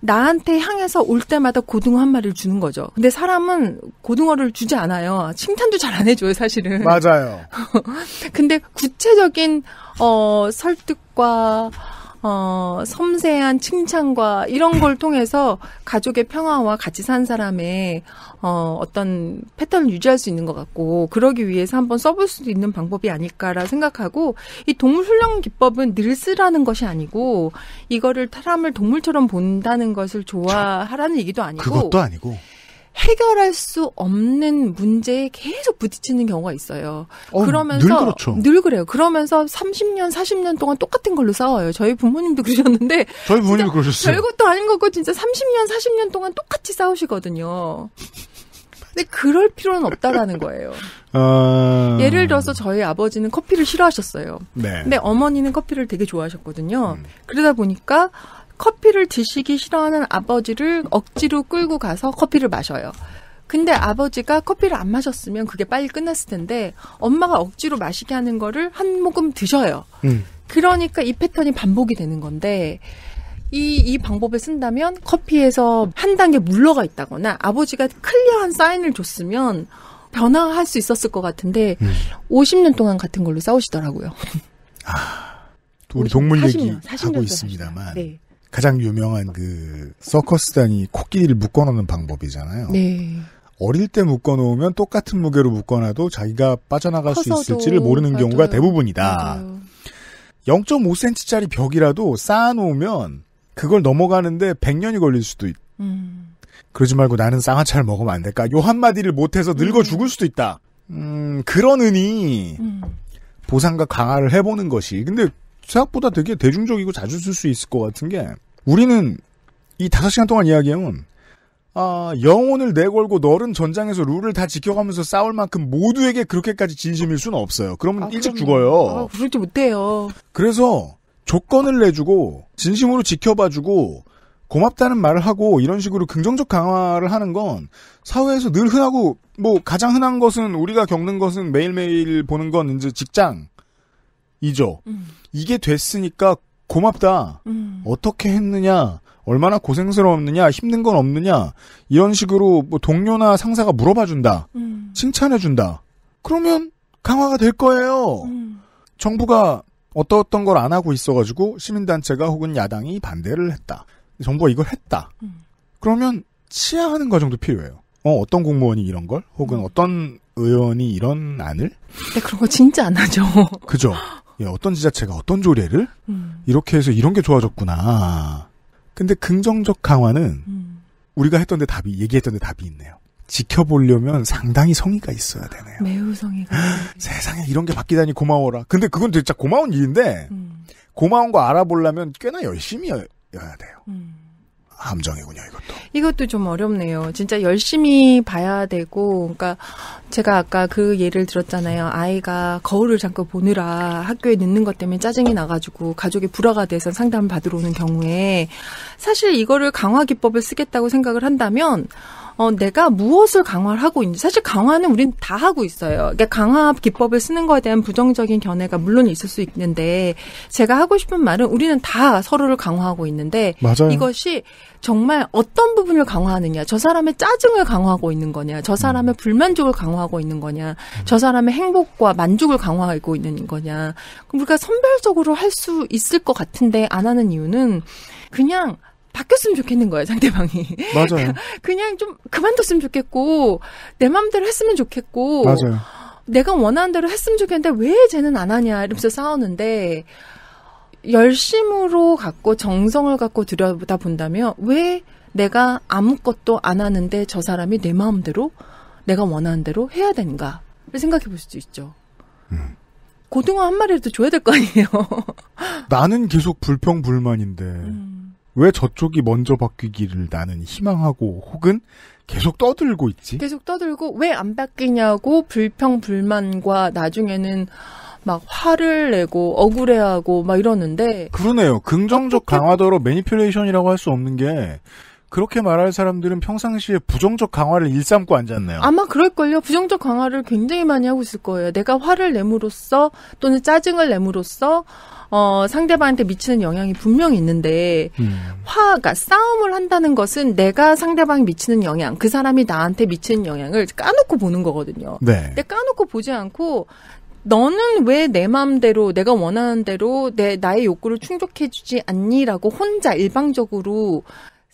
나한테 향해서 올 때마다 고등어 한 마리를 주는 거죠. 근데 사람은 고등어를 주지 않아요. 칭찬도 잘 안 해줘요, 사실은. 맞아요. 근데 구체적인 어 설득과 어 섬세한 칭찬과 이런 걸 통해서 가족의 평화와 같이 산 사람의 어 어떤 패턴을 유지할 수 있는 것 같고 그러기 위해서 한번 써볼 수도 있는 방법이 아닐까라 생각하고 이 동물 훈련 기법은 늘 쓰라는 것이 아니고 이거를 사람을 동물처럼 본다는 것을 좋아하라는 얘기도 아니고 그것도 아니고. 해결할 수 없는 문제에 계속 부딪히는 경우가 있어요. 어, 그러면서 늘 그렇죠. 늘 그래요. 그러면서 30년, 40년 동안 똑같은 걸로 싸워요. 저희 부모님도 그러셨는데 저희 부모님도 그러셨어요. 별것도 아닌 거고 진짜 30년, 40년 동안 똑같이 싸우시거든요. 근데 그럴 필요는 없다라는 거예요. 어... 예를 들어서 저희 아버지는 커피를 싫어하셨어요. 네. 음. 근데 어머니는 커피를 되게 좋아하셨거든요. 그러다 보니까 커피를 드시기 싫어하는 아버지를 억지로 끌고 가서 커피를 마셔요. 근데 아버지가 커피를 안 마셨으면 그게 빨리 끝났을 텐데 엄마가 억지로 마시게 하는 거를 한 모금 드셔요. 음. 그러니까 이 패턴이 반복이 되는 건데 이, 이 방법을 쓴다면 커피에서 한 단계 물러가 있다거나 아버지가 클리어한 사인을 줬으면 변화할 수 있었을 것 같은데 음. 50년 동안 같은 걸로 싸우시더라고요. 우리 동물 40년, 얘기 40년 하고 도 있습니다만 네. 가장 유명한 그 서커스단이 코끼리를 묶어놓는 방법이잖아요. 네. 어릴 때 묶어놓으면 똑같은 무게로 묶어놔도 자기가 빠져나갈 수 있을지를 모르는 맞아요. 경우가 대부분이다. 맞아요. 0.5cm짜리 벽이라도 쌓아놓으면 그걸 넘어가는데 100년이 걸릴 수도 있. 음. 그러지 말고 나는 쌍화차를 먹으면 안 될까? 요 한마디를 못해서 늙어 죽을 수도 있다. 음, 그러느니 음. 보상과 강화를 해보는 것이. 근데 생각보다 되게 대중적이고 자주 쓸 수 있을 것 같은 게 우리는 이 다섯 시간 동안 이야기해온 아, 영혼을 내걸고 너른 전장에서 룰을 다 지켜가면서 싸울 만큼 모두에게 그렇게까지 진심일 수는 없어요. 그러면 일찍 그럼요. 죽어요. 아, 그러지 못해요. 그래서 조건을 내주고 진심으로 지켜봐주고 고맙다는 말을 하고 이런 식으로 긍정적 강화를 하는 건 사회에서 늘 흔하고 뭐 가장 흔한 것은 우리가 겪는 것은 매일매일 보는 건 이제 직장 이죠. 음. 이게 됐으니까 고맙다. 음. 어떻게 했느냐, 얼마나 고생스러웠느냐, 힘든 건 없느냐, 이런 식으로 뭐 동료나 상사가 물어봐준다. 음. 칭찬해준다. 그러면 강화가 될 거예요. 음. 정부가 어떤 어떤 걸 안 하고 있어가지고 시민단체가 혹은 야당이 반대를 했다. 정부가 이걸 했다. 음. 그러면 치하하는 과정도 필요해요. 어, 어떤 공무원이 이런 걸? 혹은 어떤 의원이 이런 안을? 근데 그런 거 진짜 안 하죠. 그죠? 예, 어떤 지자체가 어떤 조례를? 음. 이렇게 해서 이런 게 좋아졌구나. 근데 긍정적 강화는 음. 우리가 했던 데 답이, 얘기했던 데 답이 있네요. 지켜보려면 상당히 성의가 있어야 되네요. 매우 성의가. 세상에 이런 게 바뀌다니 고마워라. 근데 그건 진짜 고마운 일인데, 고마운 거 알아보려면 꽤나 열심히 여- 여야 돼요. 함정이군요, 이것도. 이것도 좀 어렵네요. 진짜 열심히 봐야 되고, 그러니까 제가 아까 그 예를 들었잖아요. 아이가 거울을 잠깐 보느라 학교에 늦는 것 때문에 짜증이 나가지고 가족이 불화가 돼서 상담을 받으러 오는 경우에 사실 이거를 강화 기법을 쓰겠다고 생각을 한다면 어, 내가 무엇을 강화를 하고 있는지 사실 강화는 우린 다 하고 있어요. 그러니까 강화 기법을 쓰는 거에 대한 부정적인 견해가 물론 있을 수 있는데 제가 하고 싶은 말은 우리는 다 서로를 강화하고 있는데 맞아요. 이것이 정말 어떤 부분을 강화하느냐, 저 사람의 짜증을 강화하고 있는 거냐, 저 사람의 불만족을 강화하고 있는 거냐, 저 사람의 행복과 만족을 강화하고 있는 거냐. 그럼 우리가 선별적으로 할 수 있을 것 같은데 안 하는 이유는 그냥 바뀌었으면 좋겠는 거예요, 상대방이. 맞아요. 그냥 좀 그만뒀으면 좋겠고, 내 마음대로 했으면 좋겠고, 맞아요. 내가 원하는 대로 했으면 좋겠는데 왜 쟤는 안 하냐 이러면서 싸우는데 열심으로 갖고 정성을 갖고 들여다 본다면 왜 내가 아무것도 안 하는데 저 사람이 내 마음대로 내가 원하는 대로 해야 되는가를 생각해 볼 수도 있죠. 고등어 한 마리라도 줘야 될 거 아니에요. 나는 계속 불평불만인데, 음. 왜 저쪽이 먼저 바뀌기를 나는 희망하고, 혹은 계속 떠들고 있지? 계속 떠들고 왜 안 바뀌냐고 불평 불만과 나중에는 막 화를 내고 억울해하고 막 이러는데 그러네요. 긍정적 강화더러 매니플레이션이라고 할 수 없는 게, 그렇게 말할 사람들은 평상시에 부정적 강화를 일삼고 앉았네요. 아마 그럴걸요. 부정적 강화를 굉장히 많이 하고 있을 거예요. 내가 화를 내므로써 또는 짜증을 내므로써 어, 상대방한테 미치는 영향이 분명히 있는데 음. 화가 싸움을 한다는 것은 내가 상대방이 미치는 영향, 그 사람이 나한테 미치는 영향을 까놓고 보는 거거든요. 네. 근데 까놓고 보지 않고 너는 왜 내 마음대로 내가 원하는 대로 내 나의 욕구를 충족해 주지 않니라고 혼자 일방적으로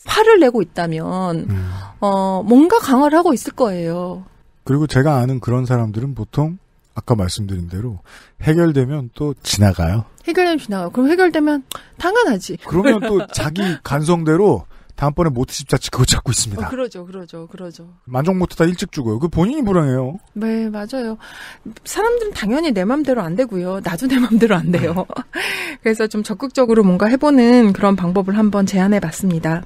화를 내고 있다면 음. 어 뭔가 강화를 하고 있을 거예요. 그리고 제가 아는 그런 사람들은 보통, 아까 말씀드린 대로, 해결되면 또 지나가요. 해결되면 지나가. 그럼 해결되면 당연하지. 그러면 또 자기 간성대로, 다음번에 모트집 자체 그거 찾고 있습니다. 어, 그러죠, 그러죠, 그러죠. 만족 못하다 일찍 죽어요. 그 본인이 불행해요. 네, 맞아요. 사람들은 당연히 내 맘대로 안 되고요. 나도 내 맘대로 안 돼요. 그래서 좀 적극적으로 뭔가 해보는 그런 방법을 한번 제안해 봤습니다.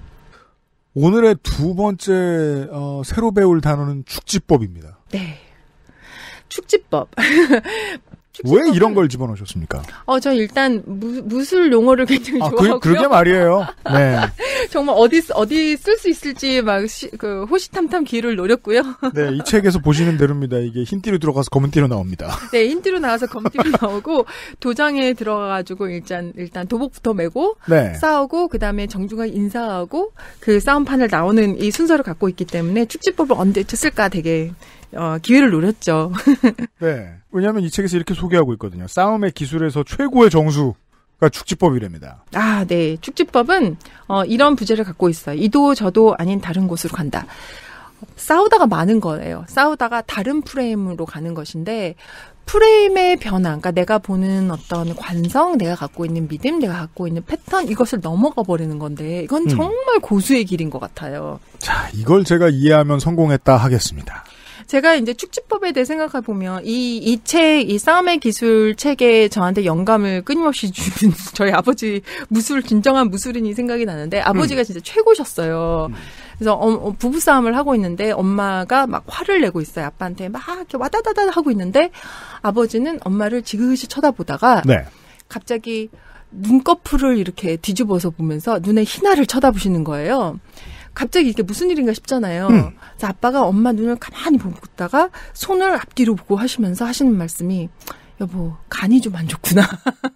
오늘의 두 번째 어, 새로 배울 단어는 축지법입니다. 네. 축지법. 왜 이런 걸 집어넣으셨습니까? 어, 저 일단 무, 무술 용어를 굉장히 아, 좋아하고요. 그, 그러게 말이에요. 네. 정말 어디 쓰- 어디 쓸 수 있을지 막 시, 그 호시탐탐 기회를 노렸고요. 네, 이 책에서 보시는 대로입니다. 이게 흰띠로 들어가서 검은띠로 나옵니다. 네, 흰띠로 나와서 검띠로 나오고 도장에 들어가가지고 일단 일단 도복부터 메고 네. 싸우고 그 다음에 정중하게 인사하고 그 싸움판을 나오는 이 순서를 갖고 있기 때문에 축지법을 언제 쓸까 되게 어, 기회를 노렸죠. 네. 왜냐하면 이 책에서 이렇게 소개하고 있거든요. 싸움의 기술에서 최고의 정수 가 축지법이랍니다. 아, 네. 축지법은 어, 이런 부제를 갖고 있어요. 이도 저도 아닌 다른 곳으로 간다. 싸우다가 많은 거예요. 싸우다가 다른 프레임으로 가는 것인데 프레임의 변화, 그러니까 내가 보는 어떤 관성, 내가 갖고 있는 믿음, 내가 갖고 있는 패턴 이것을 넘어가 버리는 건데 이건 음. 정말 고수의 길인 것 같아요. 자, 이걸 제가 이해하면 성공했다 하겠습니다. 제가 이제 축지법에 대해 생각해 보면 이 이 책, 이 싸움의 기술 책에 저한테 영감을 끊임없이 주는 저희 아버지 무술 진정한 무술인이 생각이 나는데 아버지가 진짜 최고셨어요. 그래서 어, 어, 부부 싸움을 하고 있는데 엄마가 막 화를 내고 있어요. 아빠한테 막 이렇게 와다다다 하고 있는데 아버지는 엄마를 지그시 쳐다보다가 네. 갑자기 눈꺼풀을 이렇게 뒤집어서 보면서 눈에 희나를 쳐다보시는 거예요. 갑자기 이게 무슨 일인가 싶잖아요. 음. 그래서 아빠가 엄마 눈을 가만히 보고 있다가 손을 앞뒤로 보고 하시면서 하시는 말씀이 여보 간이 좀 안 좋구나.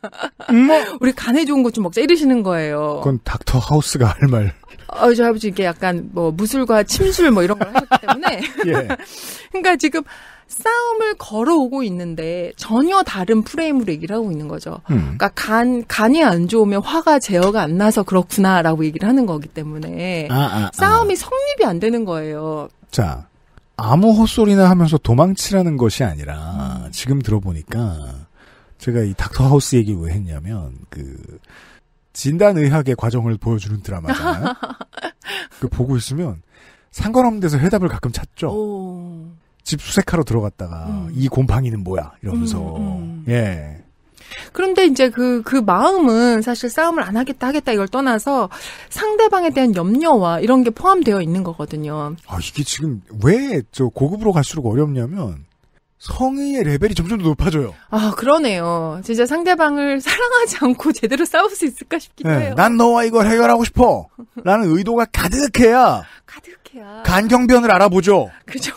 우리 간에 좋은 것 좀 먹자 이러시는 거예요. 그건 닥터 하우스가 할 말. 어, 저 아버지 이게 약간 뭐 무술과 침술 뭐 이런 걸 하셨기 때문에. 예. 그러니까 지금 싸움을 걸어오고 있는데 전혀 다른 프레임으로 얘기를 하고 있는 거죠. 음. 그러니까 간 간이 안 좋으면 화가 제어가 안 나서 그렇구나라고 얘기를 하는 거기 때문에 아, 아, 아. 싸움이 성립이 안 되는 거예요. 자, 아무 헛소리나 하면서 도망치라는 것이 아니라 지금 들어보니까 제가 이 닥터 하우스 얘기 왜 했냐면 그 진단 의학의 과정을 보여주는 드라마잖아요. 그 보고 있으면 상관없는 데서 해답을 가끔 찾죠. 오. 집 수색하러 들어갔다가 이 곰팡이는 뭐야 이러면서 음, 예. 그런데 이제 그, 그 마음은 사실 싸움을 안 하겠다 하겠다 이걸 떠나서 상대방에 대한 염려와 이런 게 포함되어 있는 거거든요. 아 이게 지금 왜 저 고급으로 갈수록 어렵냐면 성의의 레벨이 점점 더 높아져요. 아, 그러네요. 진짜 상대방을 사랑하지 않고 제대로 싸울 수 있을까 싶기도 예, 해요. 난 너와 이걸 해결하고 싶어. 라는 의도가 가득해야 가득 해야. 간경변을 알아보죠. 그죠.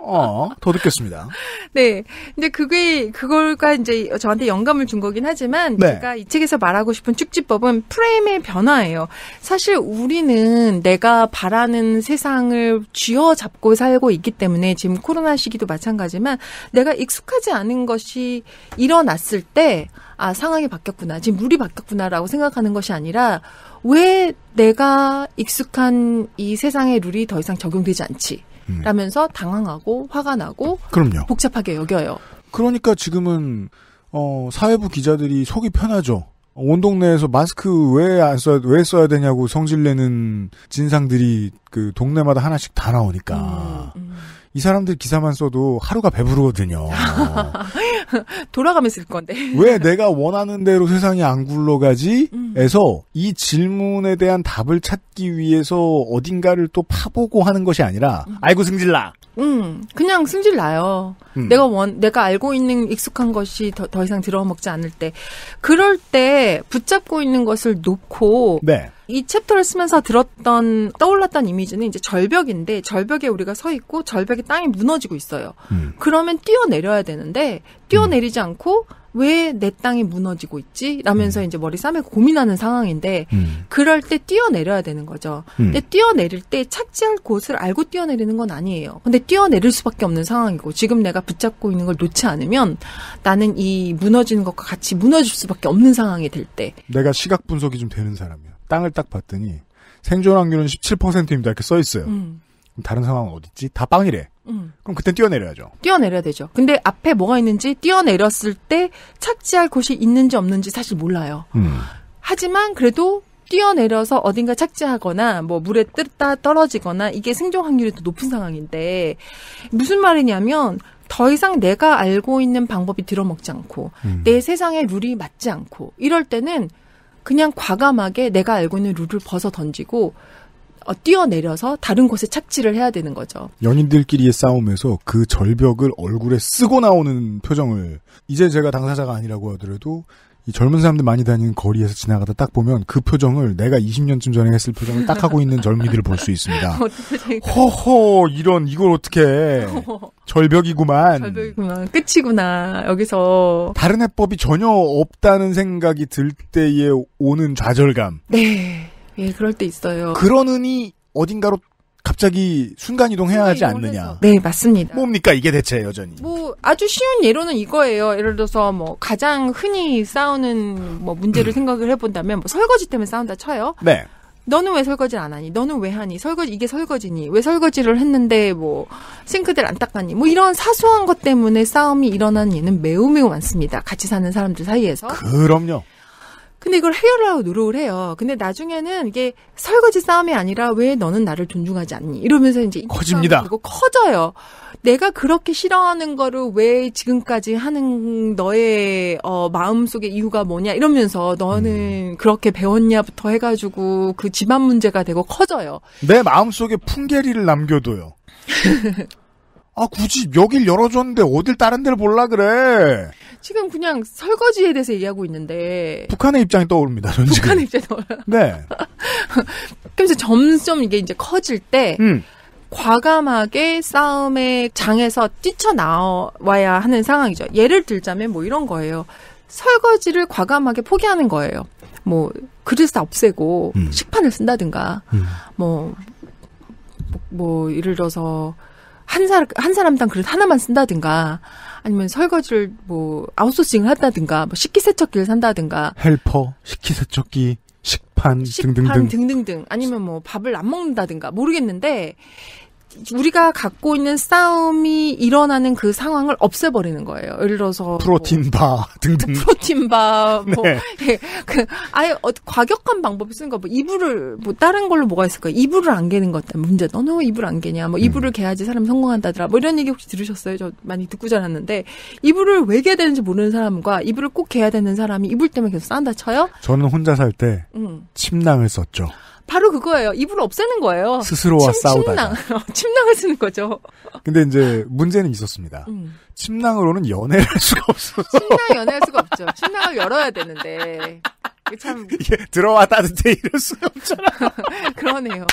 어, 더 듣겠습니다. 네. 근데 그게, 그걸가 이제 저한테 영감을 준 거긴 하지만, 네. 제가 이 책에서 말하고 싶은 축지법은 프레임의 변화예요. 사실 우리는 내가 바라는 세상을 쥐어 잡고 살고 있기 때문에 지금 코로나 시기도 마찬가지지만, 내가 익숙하지 않은 것이 일어났을 때, 아, 상황이 바뀌었구나. 지금 룰이 바뀌었구나라고 생각하는 것이 아니라, 왜 내가 익숙한 이 세상의 룰이 더 이상 적용되지 않지? 라면서 당황하고 화가 나고 그럼요. 복잡하게 여겨요. 그러니까 지금은 어, 사회부 기자들이 속이 편하죠. 온 동네에서 마스크 왜 안 써야 왜 써야 되냐고 성질내는 진상들이 그 동네마다 하나씩 다 나오니까 이 사람들 기사만 써도 하루가 배부르거든요. 돌아가면 쓸 건데. 왜 내가 원하는 대로 세상이 안 굴러가지? 에서 이 질문에 대한 답을 찾기 위해서 어딘가를 또 파보고 하는 것이 아니라 아이고 승질나. 음, 그냥 승질 나요. 음. 내가 원, 내가 알고 있는 익숙한 것이 더, 더 이상 들어먹지 않을 때. 그럴 때 붙잡고 있는 것을 놓고. 네. 이 챕터를 쓰면서 들었던, 떠올랐던 이미지는 이제 절벽인데, 절벽에 우리가 서 있고, 절벽에 땅이 무너지고 있어요. 음. 그러면 뛰어내려야 되는데, 뛰어내리지 않고, 왜 내 땅이 무너지고 있지? 라면서 이제 머리 싸매고 고민하는 상황인데, 음. 그럴 때 뛰어내려야 되는 거죠. 음. 근데 뛰어내릴 때 착지할 곳을 알고 뛰어내리는 건 아니에요. 근데 뛰어내릴 수밖에 없는 상황이고 지금 내가 붙잡고 있는 걸 놓지 않으면 나는 이 무너지는 것과 같이 무너질 수밖에 없는 상황이 될 때. 내가 시각 분석이 좀 되는 사람이야. 땅을 딱 봤더니 생존 확률은 17%입니다. 이렇게 써 있어요. 음. 다른 상황은 어딨지? 다 빵이래. 음. 그럼 그땐 뛰어내려야죠. 뛰어내려야 되죠. 근데 앞에 뭐가 있는지 뛰어내렸을 때 착지할 곳이 있는지 없는지 사실 몰라요. 음. 하지만 그래도 뛰어내려서 어딘가 착지하거나 뭐 물에 뜯다 떨어지거나 이게 생존 확률이 더 높은 상황인데 무슨 말이냐면 더 이상 내가 알고 있는 방법이 들어먹지 않고 음. 내 세상의 룰이 맞지 않고 이럴 때는 그냥 과감하게 내가 알고 있는 룰을 벗어 던지고 어, 뛰어내려서 다른 곳에 착지를 해야 되는 거죠. 연인들끼리의 싸움에서 그 절벽을 얼굴에 쓰고 나오는 표정을 이제 제가 당사자가 아니라고 하더라도 이 젊은 사람들 많이 다니는 거리에서 지나가다 딱 보면 그 표정을 내가 20년쯤 전에 했을 표정을 딱 하고 있는 젊은이들을 볼 수 있습니다. 허허 이런 이걸 어떻게 절벽이구만. 절벽이구나. 끝이구나. 여기서. 다른 해법이 전혀 없다는 생각이 들 때에 오는 좌절감. 네. 예, 그럴 때 있어요. 그러느니 어딘가로 갑자기 순간 이동해야 하지 않느냐. 네, 맞습니다. 뭡니까 이게 대체 여전히. 뭐 아주 쉬운 예로는 이거예요. 예를 들어서 뭐 가장 흔히 싸우는 뭐 문제를 생각을 해본다면 뭐 설거지 때문에 싸운다 쳐요. 네. 너는 왜 설거지를 안 하니? 너는 왜 하니? 설거지 이게 설거지니? 왜 설거지를 했는데 뭐 싱크대를 안 닦았니? 뭐 이런 사소한 것 때문에 싸움이 일어나는 예는 매우 매우 많습니다. 같이 사는 사람들 사이에서. 그럼요. 근데 이걸 해결하려고 노력을 해요. 근데 나중에는 이게 설거지 싸움이 아니라 왜 너는 나를 존중하지 않니? 이러면서 이제 이 커집니다. 그리고 커져요. 내가 그렇게 싫어하는 거를 왜 지금까지 하는 너의 어 마음 속의 이유가 뭐냐 이러면서 너는 그렇게 배웠냐부터 해가지고 그 집안 문제가 되고 커져요. 내 마음 속에 풍계리를 남겨둬요. 아 굳이 여길 열어줬는데 어딜 다른 데를 볼라 그래. 지금 그냥 설거지에 대해서 얘기하고 있는데 북한의 입장이 떠오릅니다. 전 지금. 북한의 입장에 떠올라. 네. 그래서 점점 이게 이제 커질 때 음. 과감하게 싸움의 장에서 뛰쳐나와야 하는 상황이죠. 예를 들자면 뭐 이런 거예요. 설거지를 과감하게 포기하는 거예요. 뭐 그릇 다 없애고 음. 식판을 쓴다든가 음. 뭐, 뭐, 뭐 예를 들어서 한 사람 한 사람당 그릇 하나만 쓴다든가 아니면 설거지를 뭐 아웃소싱을 한다든가 뭐 식기세척기를 산다든가. helper, 식기세척기, 식판, 식판 등등등. 등등등. 아니면 뭐 밥을 안 먹는다든가. 모르겠는데 우리가 갖고 있는 싸움이 일어나는 그 상황을 없애버리는 거예요. 예를 들어서 protein 바 등등. 프로틴 밥, 뭐, 네. 예, 그, 아예 어, 과격한 방법을 쓰는 거, 뭐, 이불을, 뭐, 다른 걸로 뭐가 있을까요? 이불을 안 개는 것 때문에 문제. 너는 왜 이불 안 개냐? 뭐, 이불을 개야지 사람이 성공한다더라. 뭐, 이런 얘기 혹시 들으셨어요? 저 많이 듣고 자랐는데, 이불을 왜 개야 되는지 모르는 사람과 이불을 꼭 개야 되는 사람이 이불 때문에 계속 싸운다 쳐요? 저는 혼자 살때 음. 침낭을 썼죠. 바로 그거예요. 이불을 없애는 거예요. 스스로와 싸우다가. 침낭. 침낭을 쓰는 거죠. 근데 이제 문제는 있었습니다. 음. 침낭으로는 연애를 할 수가 없어서 침낭 연애할 수가 없죠. 침낭을 열어야 되는데. 참 이게 들어와 따뜻해 이럴 수가 없잖아. 그러네요.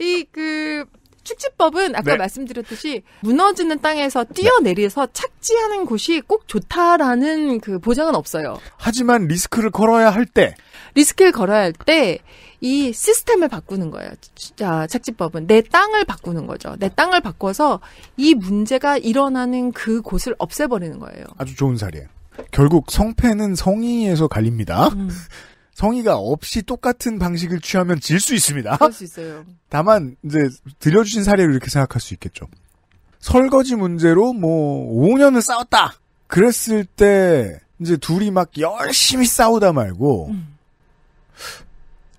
이 그 축지법은 아까 네. 말씀드렸듯이 무너지는 땅에서 뛰어내려서 착지하는 곳이 꼭 좋다라는 그 보장은 없어요. 하지만 리스크를 걸어야 할 때 리스크를 걸어야 할 때 이 시스템을 바꾸는 거예요. 자, 착지법은 내 땅을 바꾸는 거죠. 내 땅을 바꿔서 이 문제가 일어나는 그 곳을 없애버리는 거예요. 아주 좋은 사례예요. 결국 성패는 성의에서 갈립니다. 음, 성의가 없이 똑같은 방식을 취하면 질 수 있습니다. 그럴 수 있어요. 다만 이제 들려주신 사례로 이렇게 생각할 수 있겠죠. 설거지 문제로 뭐 5년을 싸웠다. 그랬을 때 이제 둘이 막 열심히 싸우다 말고 음,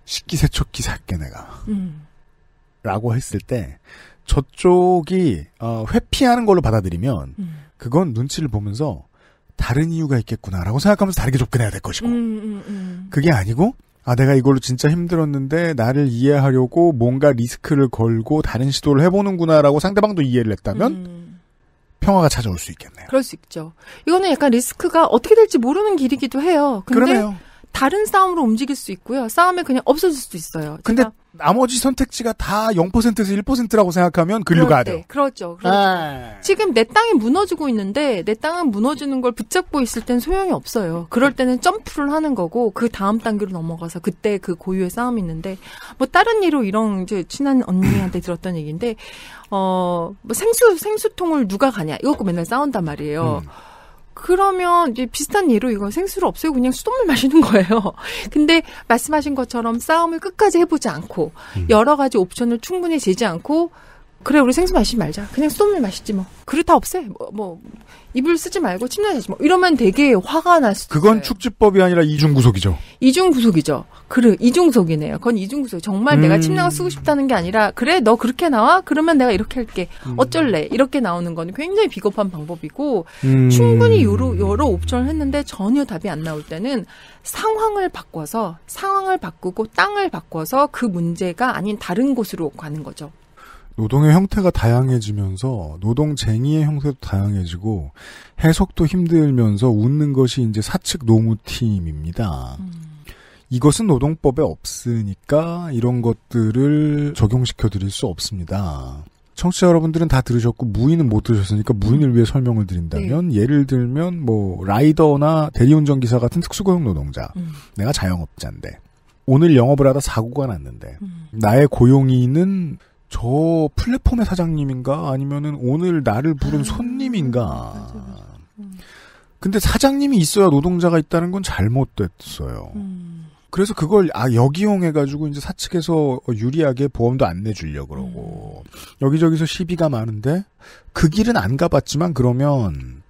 식기세척기 살게 내가 음, 라고 했을 때 저쪽이 어, 회피하는 걸로 받아들이면 음, 그건 눈치를 보면서 다른 이유가 있겠구나라고 생각하면서 다르게 접근해야 될 것이고 음, 음, 음. 그게 아니고 아 내가 이걸로 진짜 힘들었는데 나를 이해하려고 뭔가 리스크를 걸고 다른 시도를 해보는구나라고 상대방도 이해를 했다면 음. 평화가 찾아올 수 있겠네요. 그럴 수 있죠. 이거는 약간 리스크가 어떻게 될지 모르는 길이기도 해요. 근데 그러네요. 다른 싸움으로 움직일 수 있고요. 싸움에 그냥 없어질 수도 있어요. 근데 나머지 선택지가 다 0%에서 1%라고 생각하면 가야 때, 돼요. 그렇죠. 그렇죠. 아. 지금 내 땅이 무너지고 있는데 내 땅은 무너지는 걸 붙잡고 있을 땐 소용이 없어요. 그럴 때는 점프를 하는 거고 그 다음 단계로 넘어가서 그때 그 고유의 싸움이 있는데 뭐 다른 예로 이런 이제 친한 언니한테 들었던 얘기인데 어뭐 생수 생수통을 누가 가냐 이거 갖고 맨날 싸운단 말이에요. 음. 그러면 이제 비슷한 예로 이거 생수를 없애고 그냥 수돗물 마시는 거예요. 근데 말씀하신 것처럼 싸움을 끝까지 해보지 않고 여러 가지 옵션을 충분히 재지 않고 그래 우리 생수 마시지 말자. 그냥 수돗물 마시지 뭐. 그릇 다 없애. 뭐, 뭐 이불 쓰지 말고 침대 자지 뭐. 이러면 되게 화가 날 수도 그건 있어요. 축지법이 아니라 이중 구속이죠. 이중 구속이죠. 그래 이중 구속이네요. 그건 이중 구속. 정말 음. 내가 침낭을 쓰고 싶다는 게 아니라 그래 너 그렇게 나와? 그러면 내가 이렇게 할게. 음. 어쩔래? 이렇게 나오는 건 굉장히 비겁한 방법이고 음. 충분히 여러 여러 옵션을 했는데 전혀 답이 안 나올 때는 상황을 바꿔서 상황을 바꾸고 땅을 바꿔서 그 문제가 아닌 다른 곳으로 가는 거죠. 노동의 형태가 다양해지면서 노동쟁의의 형태도 다양해지고 해석도 힘들면서 웃는 것이 이제 사측 노무팀입니다. 이것은 노동법에 없으니까 이런 것들을 적용시켜 드릴 수 없습니다. 청취자 여러분들은 다 들으셨고 무인은 못 들으셨으니까 무인을 위해 설명을 드린다면 예를 들면 뭐 라이더나 대리운전 기사 같은 특수고용 노동자 음. 내가 자영업자인데 오늘 영업을 하다 사고가 났는데 나의 고용인은 저 플랫폼의 사장님인가? 아니면은 오늘 나를 부른 손님인가? 근데 사장님이 있어야 노동자가 있다는 건 잘못됐어요. 그래서 그걸 아 역이용해가지고 이제 사측에서 유리하게 보험도 안 내주려 그러고. 여기저기서 시비가 많은데 그 길은 안 가봤지만 그러면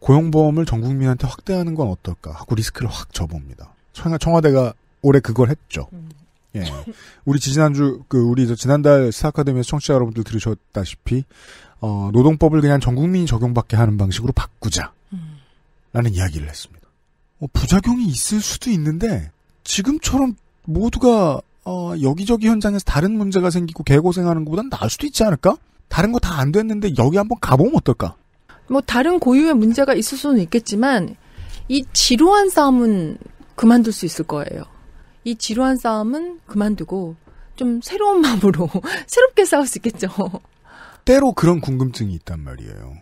고용보험을 전 국민한테 확대하는 건 어떨까? 하고 리스크를 확. 청와- 청와대가 올해 그걸 했죠. 예, 우리 지난주 그 우리 저 지난달 스타카데미에서 청취자 여러분들 들으셨다시피 어, 노동법을 그냥 전 국민이 적용받게 하는 방식으로 바꾸자. 라는 이야기를 했습니다. 어, 부작용이 있을 수도 있는데 지금처럼 모두가 어, 여기저기 현장에서 다른 문제가 생기고 개고생하는 것보단 나을 수도 있지 않을까? 다른 거 다 안 됐는데 여기 한번 가보면 어떨까? 뭐 다른 고유의 문제가 있을 수는 있겠지만 이 지루한 싸움은 그만둘 수 있을 거예요. 이 지루한 싸움은 그만두고 좀 새로운 마음으로 새롭게 싸울 수 있겠죠. 때로 그런 궁금증이 있단 말이에요.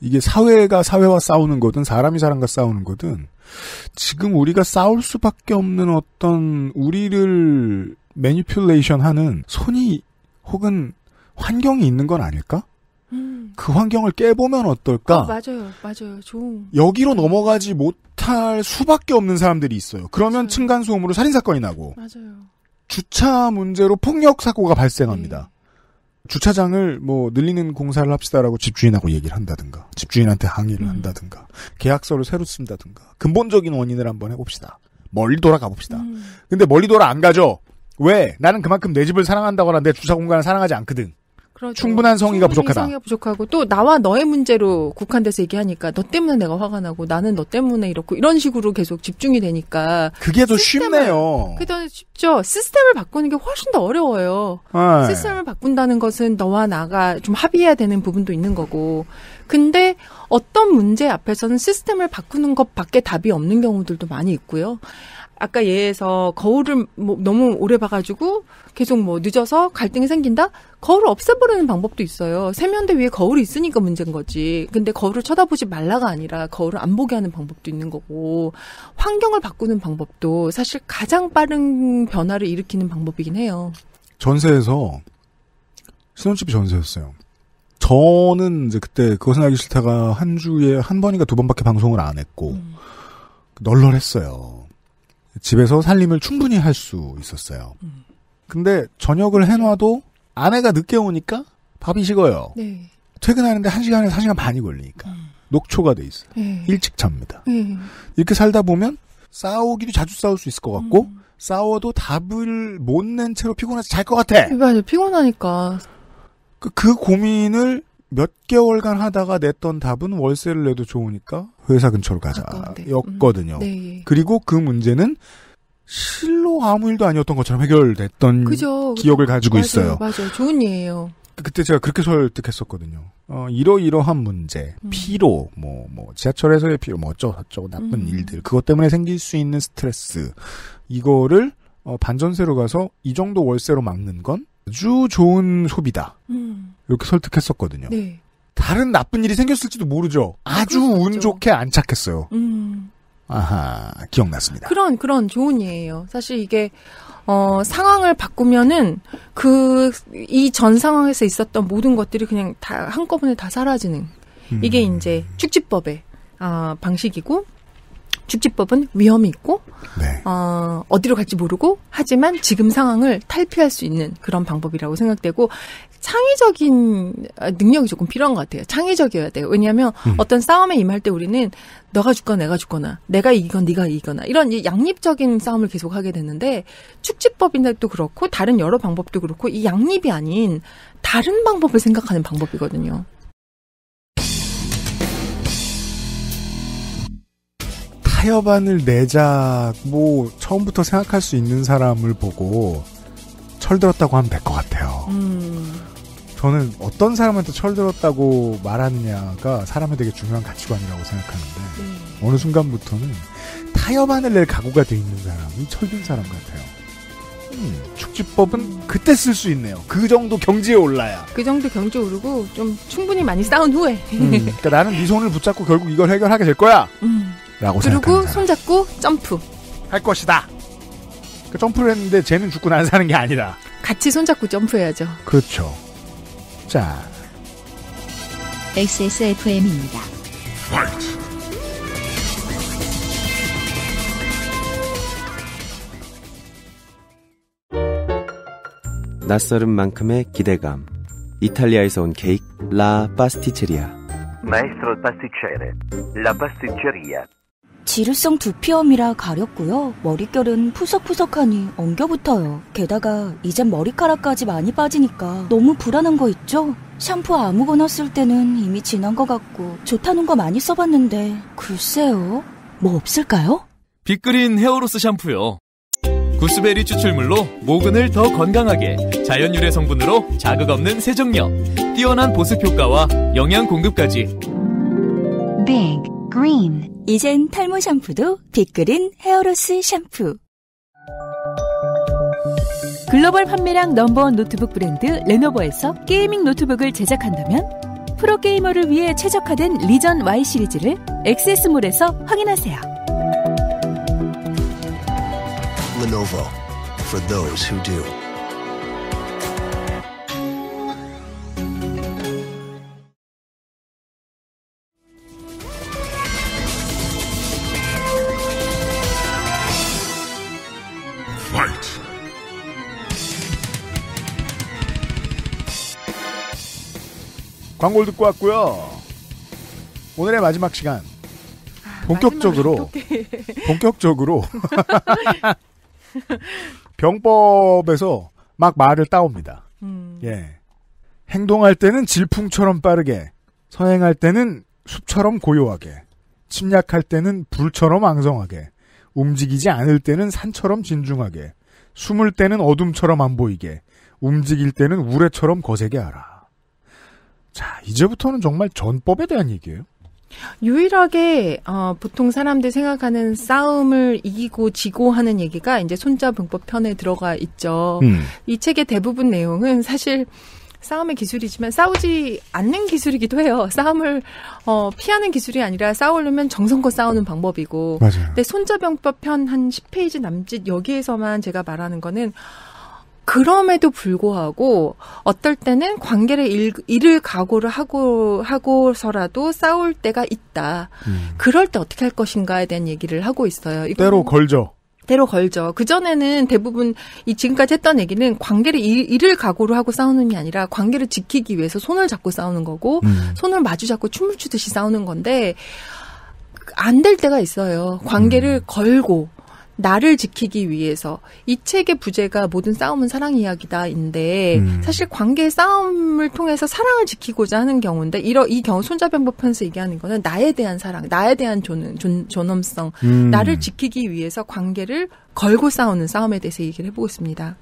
이게 사회가 사회와 싸우는 거든 사람이 사람과 싸우는 거든 지금 우리가 싸울 수밖에 없는 어떤 우리를 매니플레이션 하는 손이 혹은 환경이 있는 건 아닐까? 음. 그 환경을 깨보면 어떨까? 어, 맞아요, 맞아요. 좋은. 여기로 넘어가지 못 할 수밖에 없는 사람들이 있어요. 그러면 층간소음으로 살인사건이 나고 맞아요. 주차 문제로 폭력사고가 발생합니다. 주차장을 뭐 늘리는 공사를 합시다라고 집주인하고 얘기를 한다든가 집주인한테 항의를 한다든가 계약서를 새로 쓴다든가 근본적인 원인을 한번 해봅시다. 멀리 돌아가 봅시다. 음. 근데 멀리 돌아 안 가죠. 왜? 나는 그만큼 내 집을 사랑한다거나 내 주차 공간을 사랑하지 않거든. 그렇죠. 충분한 성의가 부족하다. 성의가 부족하고 또 나와 너의 문제로 국한돼서 얘기하니까 너 때문에 내가 화가 나고 나는 너 때문에 이렇고 이런 식으로 계속 집중이 되니까 그게 더 시스템을- 쉽네요. 그게 더 쉽죠. 시스템을 바꾸는 게 훨씬 더 어려워요. 네. 시스템을 바꾼다는 것은 너와 나가 좀 합의해야 되는 부분도 있는 거고. 근데 어떤 문제 앞에서는 시스템을 바꾸는 것밖에 답이 없는 경우들도 많이 있고요. 아까 예에서 거울을 뭐 너무 오래 봐가지고 계속 뭐 늦어서 갈등이 생긴다? 거울을 없애버리는 방법도 있어요. 세면대 위에 거울이 있으니까 문제인 거지. 근데 거울을 쳐다보지 말라가 아니라 거울을 안 보게 하는 방법도 있는 거고, 환경을 바꾸는 방법도 사실 가장 빠른 변화를 일으키는 방법이긴 해요. 전세에서 신혼집이 전세였어요. 저는 이제 그때 그것은 알기 싫다가 한 주에 한 번인가 두 번밖에 방송을 안 했고 널널했어요. 집에서 살림을 충분히 할 수 있었어요. 근데 저녁을 해놔도 아내가 늦게 오니까 밥이 식어요. 네. 퇴근하는데 한 시간에서 한 시간 반이 걸리니까 녹초가 돼 있어요. 네. 일찍 잡니다. 네. 이렇게 살다 보면 싸우기도 자주 싸울 수 있을 것 같고 싸워도 답을 못 낸 채로 피곤해서 잘 것 같아. 맞아요. 피곤하니까. 그, 그 고민을 몇 개월간 하다가 냈던 답은 월세를 내도 좋으니까 회사 근처로 가자. 였거든요. 네. 그리고 그 문제는 실로 아무 일도 아니었던 것처럼 해결됐던 그죠. 기억을 가지고 맞아요, 있어요. 맞아요. 좋은 예예요. 그때 제가 그렇게 설득했었거든요. 어, 이러이러한 문제, 피로, 뭐, 뭐, 지하철에서의 피로, 뭐, 어쩌고저쩌고 나쁜 음. 일들, 그것 때문에 생길 수 있는 스트레스, 이거를, 어, 반전세로 가서 이 정도 월세로 막는 건 아주 좋은 소비다. 음. 이렇게 설득했었거든요. 네. 다른 나쁜 일이 생겼을지도 모르죠. 아주 운 좋게 안착했어요. 음. 아하, 기억났습니다. 그런 그런 좋은 예예요. 사실 이게 어 상황을 바꾸면은 그 이 전 상황에서 있었던 모든 것들이 그냥 다 한꺼번에 다 사라지는 음. 이게 이제 축지법의 아 방식이고 축지법은 위험이 있고 네. 어, 어디로 갈지 모르고 하지만 지금 상황을 탈피할 수 있는 그런 방법이라고 생각되고 창의적인 아, 능력이 조금 필요한 것 같아요. 창의적이어야 돼요. 왜냐하면 음. 어떤 싸움에 임할 때 우리는 너가 죽거나 내가 죽거나 내가 이기건 네가 이기거나 이런 이 양립적인 싸움을 계속 하게 되는데 축지법인데도 그렇고 다른 여러 방법도 그렇고 이 양립이 아닌 다른 방법을 생각하는 방법이거든요. 타협안을 내자, 뭐, 처음부터 생각할 수 있는 사람을 보고, 철들었다고 하면 될 것 같아요. 음. 저는 어떤 사람한테 철들었다고 말하느냐가 사람의 되게 중요한 가치관이라고 생각하는데, 어느 순간부터는 타협안을 낼 각오가 돼 있는 사람이 철든 사람 같아요. 음, 축지법은 그때 쓸 수 있네요. 그 정도 경지에 올라야. 그 정도 경지 오르고 좀 충분히 많이 싸운 후에 음, 그러니까 나는 네 손을 붙잡고 결국 이걸 해결하게 될 거야. 음. 라고 그리고. 손잡고 점프. 할 것이다. 그 점프를 했는데 쟤는 죽고 난 사는 게 아니라. 같이 손잡고 점프해야죠. 그렇죠. 자, XSFM입니다. 낯설은 만큼의 기대감. 이탈리아에서 온 케이크 라 파스티체리아. Maestro pasticcere. La pasticceria. 지루성 두피염이라 가렵고요. 머릿결은 푸석푸석하니 엉겨붙어요. 게다가 이젠 머리카락까지 많이 빠지니까 너무 불안한 거 있죠? 샴푸 아무거나 쓸 때는 이미 지난 것 같고 좋다는 거 많이 써봤는데 글쎄요. 뭐 없을까요? 빅그린 헤어로스 샴푸요. 구스베리 추출물로 모근을 더 건강하게 자연 유래 성분으로 자극 없는 세정력 뛰어난 보습 효과와 영양 공급까지 Big Green 이젠 탈모 샴푸도 빅그린 hair loss 샴푸. 글로벌 판매량 number one 노트북 브랜드 레노버에서 gaming 노트북을 제작한다면 프로게이머를 위해 최적화된 Legion Y 시리즈를 XS몰에서 확인하세요. Lenovo for those who do. 광고를 듣고 왔고요. 오늘의 마지막 시간. 본격적으로 본격적으로 병법에서 막 말을 따옵니다. 예. 행동할 때는 질풍처럼 빠르게, 서행할 때는 숲처럼 고요하게, 침략할 때는 불처럼 앙성하게, 움직이지 않을 때는 산처럼 진중하게, 숨을 때는 어둠처럼 안 보이게, 움직일 때는 우레처럼 거세게 하라. 자, 이제부터는 정말 전법에 대한 얘기예요. 유일하게 어, 보통 사람들 생각하는 싸움을 이기고 지고 하는 얘기가 이제 손자병법 편에 들어가 있죠. 음. 이 책의 대부분 내용은 사실 싸움의 기술이지만 싸우지 않는 기술이기도 해요. 싸움을 어, 피하는 기술이 아니라 싸우려면 정성껏 싸우는 방법이고. 맞아요. 근데 손자병법 편 한 10페이지 남짓 여기에서만 제가 말하는 거는 그럼에도 불구하고 어떨 때는 관계를 잃, 잃을 각오를 하고 하고서라도 싸울 때가 있다. 그럴 때 어떻게 할 것인가에 대한 얘기를 하고 있어요. 때로 걸죠. 때로 걸죠. 그 전에는 대부분 이 지금까지 했던 얘기는 관계를 잃, 잃을 각오를 하고 싸우는 게 아니라 관계를 지키기 위해서 손을 잡고 싸우는 거고 음. 손을 마주 잡고 춤을 추듯이 싸우는 건데 안 될 때가 있어요. 관계를 걸고 나를 지키기 위해서 이 책의 부제가 모든 싸움은 사랑 이야기다인데 음. 사실 관계의 싸움을 통해서 사랑을 지키고자 하는 경우인데 이러 이 경우 손자병법 편에서 얘기하는 거는 나에 대한 사랑, 나에 대한 존, 존, 존엄성, 음. 나를 지키기 위해서 관계를 걸고 싸우는 싸움에 대해서 얘기를 해보고 있습니다.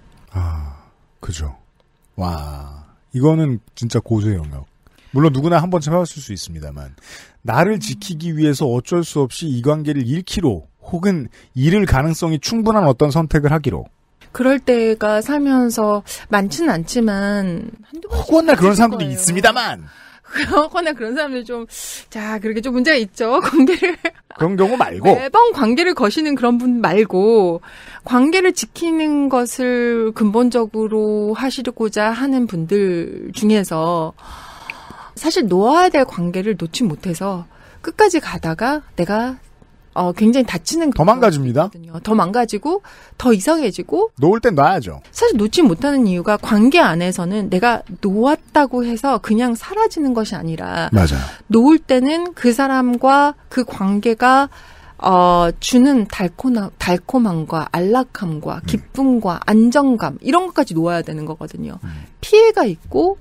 그죠. 와, 이거는 진짜 고수의 영역. 물론 누구나 한 번쯤 해봤을 수 있습니다만, 나를 지키기 위해서 어쩔 수 없이 이 관계를 잃기로, 혹은 잃을 가능성이 충분한 어떤 선택을 하기로. 그럴 때가 살면서 많지는 않지만 한두 번씩 혹은 날 그런 사람들이 거예요. 있습니다만, 그러거나 그런 사람들 좀, 자, 그렇게 좀 문제가 있죠. 관계를. 그런 경우 말고, 매번 관계를 거시는 그런 분 말고, 관계를 지키는 것을 근본적으로 하시고자 하는 분들 중에서, 사실 놓아야 될 관계를 놓지 못해서, 끝까지 가다가 내가, 어, 굉장히 다치는. 더 망가집니다. 더 망가지고, 더 이상해지고, 놓을 땐 놔야죠. 사실 놓지 못하는 이유가 관계 안에서는 내가 놓았다고 해서 그냥 사라지는 것이 아니라 맞아요. 놓을 때는 그 사람과 그 관계가 어, 주는 달콤함, 달콤함과 안락함과 기쁨과 안정감 이런 것까지 놓아야 되는 거거든요. 피해가 있고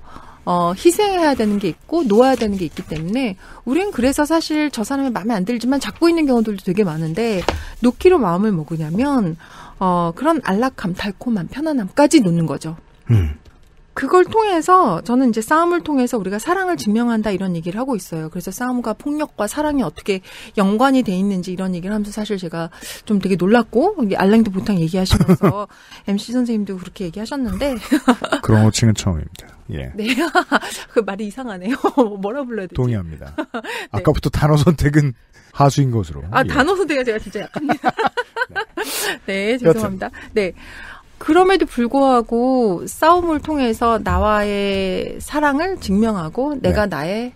어, 희생해야 되는 게 있고 놓아야 되는 게 있기 때문에 우린 그래서 사실 저 사람이 마음에 안 들지만 잡고 있는 경우들도 되게 많은데 놓기로 마음을 먹으냐면 어, 그런 안락함, 달콤함, 편안함까지 놓는 거죠. 그걸 통해서 저는 이제 싸움을 통해서 우리가 사랑을 증명한다 이런 얘기를 하고 있어요. 그래서 싸움과 폭력과 사랑이 어떻게 연관이 돼 있는지 이런 얘기를 하면서 사실 제가 좀 되게 놀랐고 알랭도 보통 얘기하시면서 MC 선생님도 그렇게 얘기하셨는데 그런 호칭은 처음입니다. 예. 네. 그 말이 이상하네요. 뭐라 불러야 되지? 동의합니다. 아까부터 단어 선택은 하수인 것으로. 아, 예. 단어 선택가 제가 진짜 약합니다. 네, 죄송합니다. 네. 그럼에도 불구하고 싸움을 통해서 나와의 사랑을 증명하고 내가 나의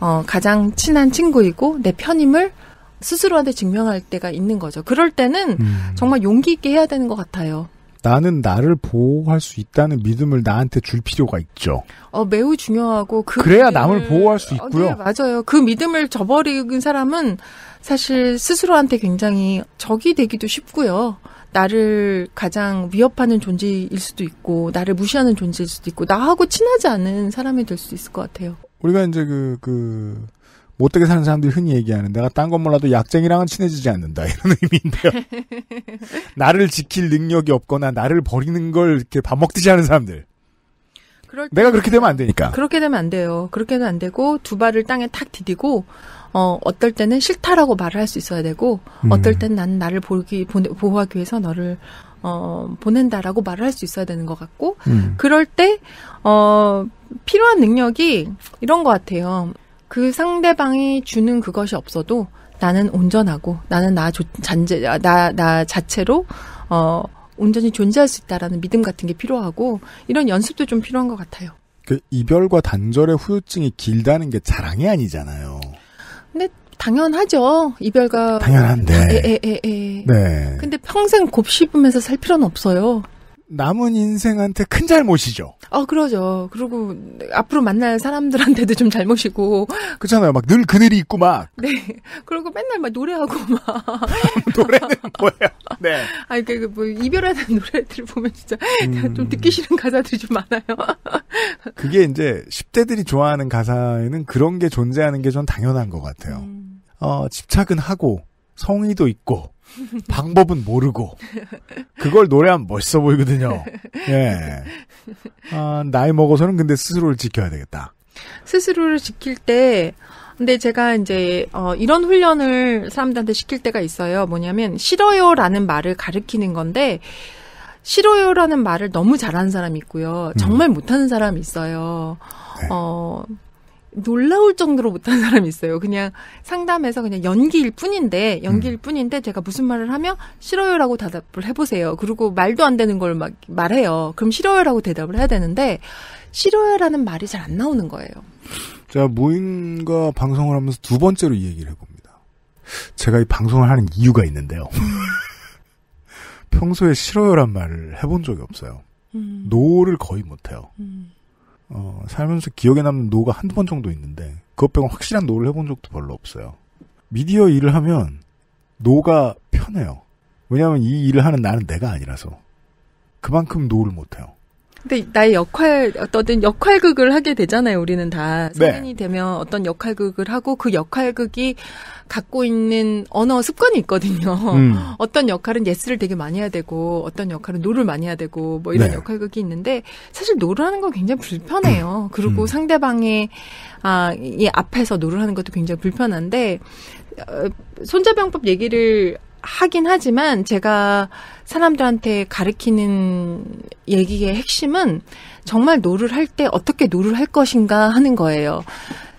어, 가장 친한 친구이고 내 편임을 스스로한테 증명할 때가 있는 거죠. 그럴 때는 정말 용기 있게 해야 되는 것 같아요. 나는 나를 보호할 수 있다는 믿음을 나한테 줄 필요가 있죠. 어, 매우 중요하고 그 그래야 믿음을- 남을 보호할 수 어, 있고요. 네, 맞아요. 그 믿음을 저버리는 사람은 사실 스스로한테 굉장히 적이 되기도 쉽고요. 나를 가장 위협하는 존재일 수도 있고, 나를 무시하는 존재일 수도 있고, 나하고 친하지 않은 사람이 될 수도 있을 것 같아요. 우리가 이제 그, 그, 못되게 사는 사람들이 흔히 얘기하는 내가 딴 건 몰라도 약쟁이랑은 친해지지 않는다 이런 의미인데요. 나를 지킬 능력이 없거나 나를 버리는 걸 이렇게 밥 먹듯이 하는 사람들. 내가 그렇게 되면 안 되니까. 그렇게 되면 안 돼요. 그렇게는 안 되고 두 발을 땅에 탁 디디고 어 어떨 때는 싫다라고 말을 할 수 있어야 되고 음. 어떨 땐 나는 나를 보기 보내- 보호하기 위해서 너를 어 보낸다라고 말을 할 수 있어야 되는 것 같고 음. 그럴 때 어 필요한 능력이 이런 것 같아요. 그 상대방이 주는 그것이 없어도 나는 온전하고 나는 나 조- 잔재 나 나 자체로 어 온전히 존재할 수 있다라는 믿음 같은 게 필요하고 이런 연습도 좀 필요한 것 같아요. 그 이별과 단절의 후유증이 길다는 게 자랑이 아니잖아요. 근데 당연하죠. 이별가 당연한데. 에에에에. 네. 근데 평생 곱씹으면서 살 필요는 없어요. 남은 인생한테 큰 잘못이죠. 아 그러죠. 그리고 앞으로 만날 사람들한테도 좀 잘못이고. 그렇잖아요. 막 늘 그늘이 있고 막 네. 그리고 맨날 막 노래하고 막. 노래는 뭐예요? 네. 아니 그뭐 이별하는 노래들 보면 진짜 음. 좀 듣기 싫은 가사들이 좀 많아요. 그게 이제 10대들이 좋아하는 가사에는 그런 게 존재하는 게 전 당연한 것 같아요. 어, 집착은 하고 성의도 있고 방법은 모르고 그걸 노래하면 멋있어 보이거든요. 예. 아, 나이 먹어서는 근데 스스로를 지켜야 되겠다. 스스로를 지킬 때 근데 제가 이제 어 이런 훈련을 사람들한테 시킬 때가 있어요. 뭐냐면 싫어요라는 말을 가르키는 건데 싫어요라는 말을 너무 잘하는 사람이 있고요. 정말 못하는 사람이 있어요. 어 놀라울 정도로 못하는 사람이 있어요. 그냥 상담에서 그냥 연기일 뿐인데 연기일 뿐인데 제가 무슨 말을 하면 싫어요라고 대답을 해보세요. 그리고 말도 안 되는 걸 막 말해요. 그럼 싫어요라고 대답을 해야 되는데 싫어요라는 말이 잘 안 나오는 거예요. 제가 모임과 방송을 하면서 두 번째로 이 얘기를 해봅니다. 제가 이 방송을 하는 이유가 있는데요. 평소에 싫어요란 말을 해본 적이 없어요. 음. no를 거의 못해요. 어, 살면서 기억에 남는 no가 한두 번 정도 있는데 그것 빼고 확실한 no를 해본 적도 별로 없어요. 미디어 일을 하면 no가 편해요. 왜냐하면 이 일을 하는 나는 내가 아니라서 그만큼 no를 못해요. 근데 나의 역할 어떤 역할극을 하게 되잖아요. 우리는 다 네. 성인이 되면 어떤 역할극을 하고 그 역할극이 갖고 있는 언어 습관이 있거든요. 음. 어떤 역할은 yes를 되게 많이 해야 되고 어떤 역할은 no를 많이 해야 되고 뭐 이런 네. 역할극이 있는데 사실 no를 하는 건 굉장히 불편해요. 그리고 상대방의 아, 이 앞에서 no를 하는 것도 굉장히 불편한데 어, 손자병법 얘기를 하긴 하지만 제가 사람들한테 가르치는 얘기의 핵심은 정말 no를 할 때 어떻게 no를 할 것인가 하는 거예요.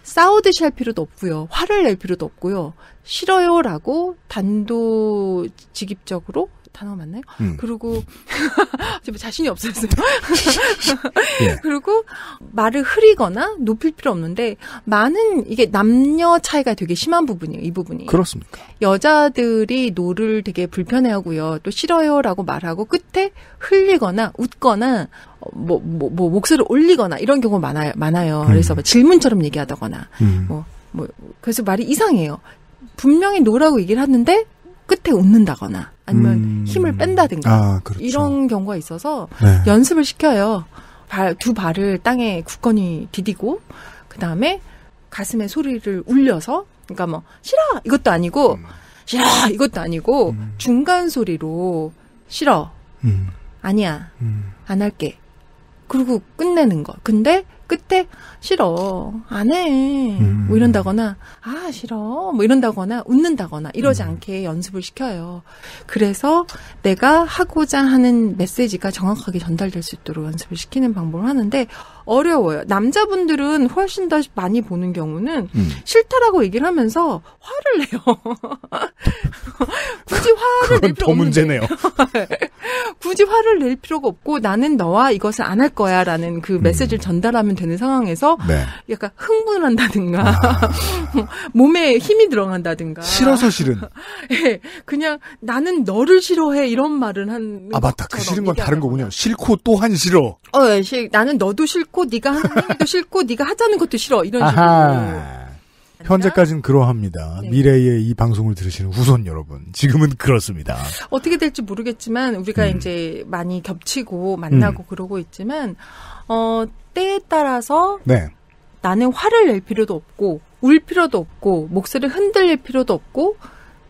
싸우듯이 할 필요도 없고요. 화를 낼 필요도 없고요. 싫어요라고 단도직입적으로 단어 맞나요? 음. 그리고 자신이 없었어요. 예. 그리고 말을 흐리거나 높일 필요 없는데 많은 이게 남녀 차이가 되게 심한 부분이에요. 이 부분이. 그렇습니까? 여자들이 no를 되게 불편해하고요. 또 싫어요라고 말하고 끝에 흘리거나 웃거나 어, 뭐, 뭐, 뭐 목소리를 올리거나 이런 경우 많아요. 많아요. 그래서 뭐 질문처럼 얘기하다거나 음. 뭐, 뭐 그래서 말이 이상해요. 분명히 노라고 얘기를 하는데 끝에 웃는다거나 아니면 음. 힘을 뺀다든가 아, 그렇죠. 이런 경우가 있어서 네. 연습을 시켜요. 발, 두 발을 땅에 굳건히 디디고 그 다음에 가슴에 소리를 울려서 그러니까 뭐 싫어 이것도 아니고 음. 싫어 이것도 아니고 중간 소리로 싫어 음. 아니야 안 할게 그리고 끝내는 거 근데 끝에 싫어. 안해. 음. 뭐 이런다거나 아 싫어. 뭐 이런다거나 웃는다거나 이러지 않게 연습을 시켜요. 그래서 내가 하고자 하는 메시지가 정확하게 전달될 수 있도록 연습을 시키는 방법을 하는데 어려워요. 남자분들은 훨씬 더 많이 보는 경우는 음. 싫다라고 얘기를 하면서 화를 내요. 굳이 화를 낼 그건 필요 더 없는데. 문제네요. 굳이 화를 낼 필요가 없고 나는 너와 이것을 안 할 거야라는 그 메시지를 전달하면 되는 상황에서 음. 네. 약간 흥분한다든가 몸에 힘이 들어간다든가 싫어서 싫은. 예, 그냥 나는 너를 싫어해 이런 말을 한 아 맞다. 그 싫은 건 다른 거군요. 싫고 또한 싫어. 어, 예, 시- 나는 너도 싫고 네가 하는 행위도 싫고 네가 하자는 것도 싫어 이런 식으로. 현재까지는 그러합니다. 네. 미래의 이 방송을 들으시는 후손 여러분. 지금은 그렇습니다. 어떻게 될지 모르겠지만 우리가 음. 이제 많이 겹치고 만나고 그러고 있지만 어 때에 따라서 네. 나는 화를 낼 필요도 없고 울 필요도 없고 목소리를 흔들릴 필요도 없고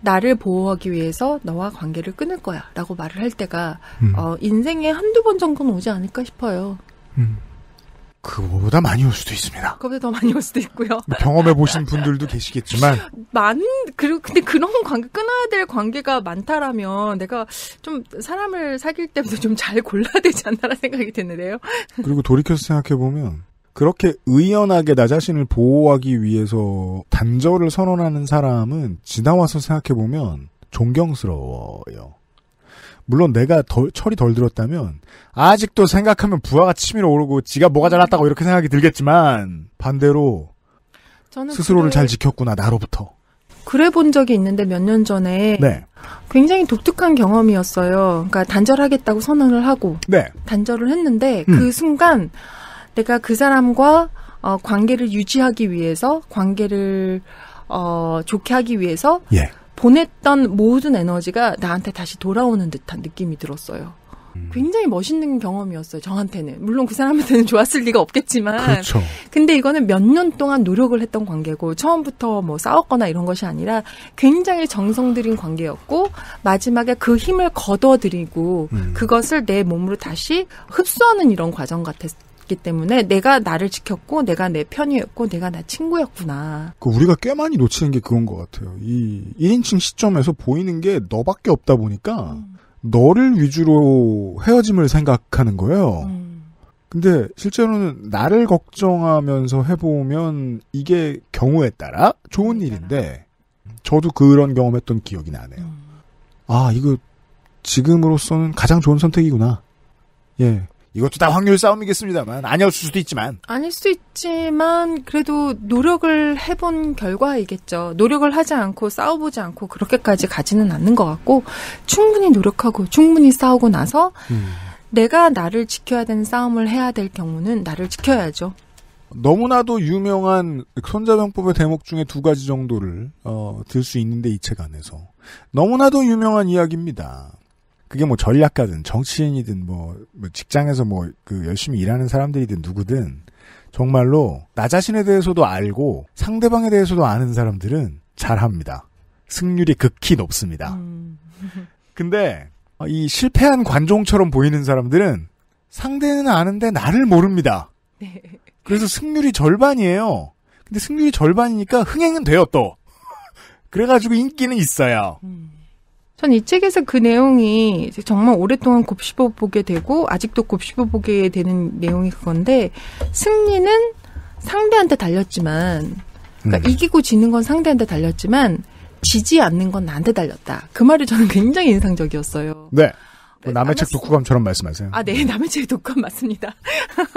나를 보호하기 위해서 너와 관계를 끊을 거야 라고 말을 할 때가 음. 어, 인생에 한두 번 정도는 오지 않을까 싶어요. 그거보다 많이 올 수도 있습니다. 그보다 더 많이 올 수도 있고요. 뭐 경험해 보신 분들도 계시겠지만 많 그리고 근데 그런 관계 끊어야 될 관계가 많다라면 내가 좀 사람을 사귈 때부터 좀 잘 골라야 되지 않나라는 생각이 드는데요. 그리고 돌이켜서 생각해 보면 그렇게 의연하게 나 자신을 보호하기 위해서 단절을 선언하는 사람은 지나와서 생각해 보면 존경스러워요. 물론 내가 덜, 철이 덜 들었다면 아직도 생각하면 부하가 치밀어 오르고 지가 뭐가 잘났다고 이렇게 생각이 들겠지만 반대로 스스로를 그래- 잘 지켰구나 나로부터. 그래 본 적이 있는데 몇 년 전에 네. 굉장히 독특한 경험이었어요. 그러니까 단절하겠다고 선언을 하고 네. 단절을 했는데 음. 그 순간 내가 그 사람과 어, 관계를 유지하기 위해서 관계를 어, 좋게 하기 위해서 예. 보냈던 모든 에너지가 나한테 다시 돌아오는 듯한 느낌이 들었어요. 음. 굉장히 멋있는 경험이었어요. 저한테는 물론 그 사람한테는 좋았을 리가 없겠지만 그렇죠. 근데 이거는 몇 년 동안 노력을 했던 관계고 처음부터 뭐 싸웠거나 이런 것이 아니라 굉장히 정성 들인 관계였고 마지막에 그 힘을 거둬들이고 음. 그것을 내 몸으로 다시 흡수하는 이런 과정 같았 기 때문에 내가 나를 지켰고 내가 내 편이었고 내가 나 친구였구나. 그 우리가 꽤 많이 놓치는 게 그건 것 같아요. 이 1인칭 시점에서 보이는 게 너밖에 없다 보니까 너를 위주로 헤어짐을 생각하는 거예요. 근데 실제로는 나를 걱정하면서 해보면 이게 경우에 따라 좋은 일인데 저도 그런 경험했던 기억이 나네요. 아 이거 지금으로서는 가장 좋은 선택이구나. 예. 이것도 다 확률 싸움이겠습니다만 아니었을 수도 있지만 아닐 수도 있지만 그래도 노력을 해본 결과이겠죠. 노력을 하지 않고 싸워보지 않고 그렇게까지 가지는 않는 것 같고 충분히 노력하고 충분히 싸우고 나서 내가 나를 지켜야 되는 싸움을 해야 될 경우는 나를 지켜야죠. 너무나도 유명한 손자병법의 대목 중에 두 가지 정도를 어, 들 수 있는데 이 책 안에서 너무나도 유명한 이야기입니다. 그게 뭐 전략가든 정치인이든 뭐, 뭐 직장에서 뭐 그 열심히 일하는 사람들이든 누구든 정말로 나 자신에 대해서도 알고 상대방에 대해서도 아는 사람들은 잘합니다. 승률이 극히 높습니다. 근데 이 실패한 관종처럼 보이는 사람들은 상대는 아는데 나를 모릅니다. 그래서 승률이 절반이에요. 근데 승률이 절반이니까 흥행은 돼요 또. 그래가지고 인기는 있어요. 전 이 책에서 그 내용이 정말 오랫동안 곱씹어 보게 되고 아직도 곱씹어 보게 되는 내용이 그건데 승리는 상대한테 달렸지만 그러니까 이기고 지는 건 상대한테 달렸지만 지지 않는 건 나한테 달렸다. 그 말이 저는 굉장히 인상적이었어요. 네. 뭐 남의 책 독후감처럼 말씀하세요. 아, 네, 남의 책 독감 맞습니다.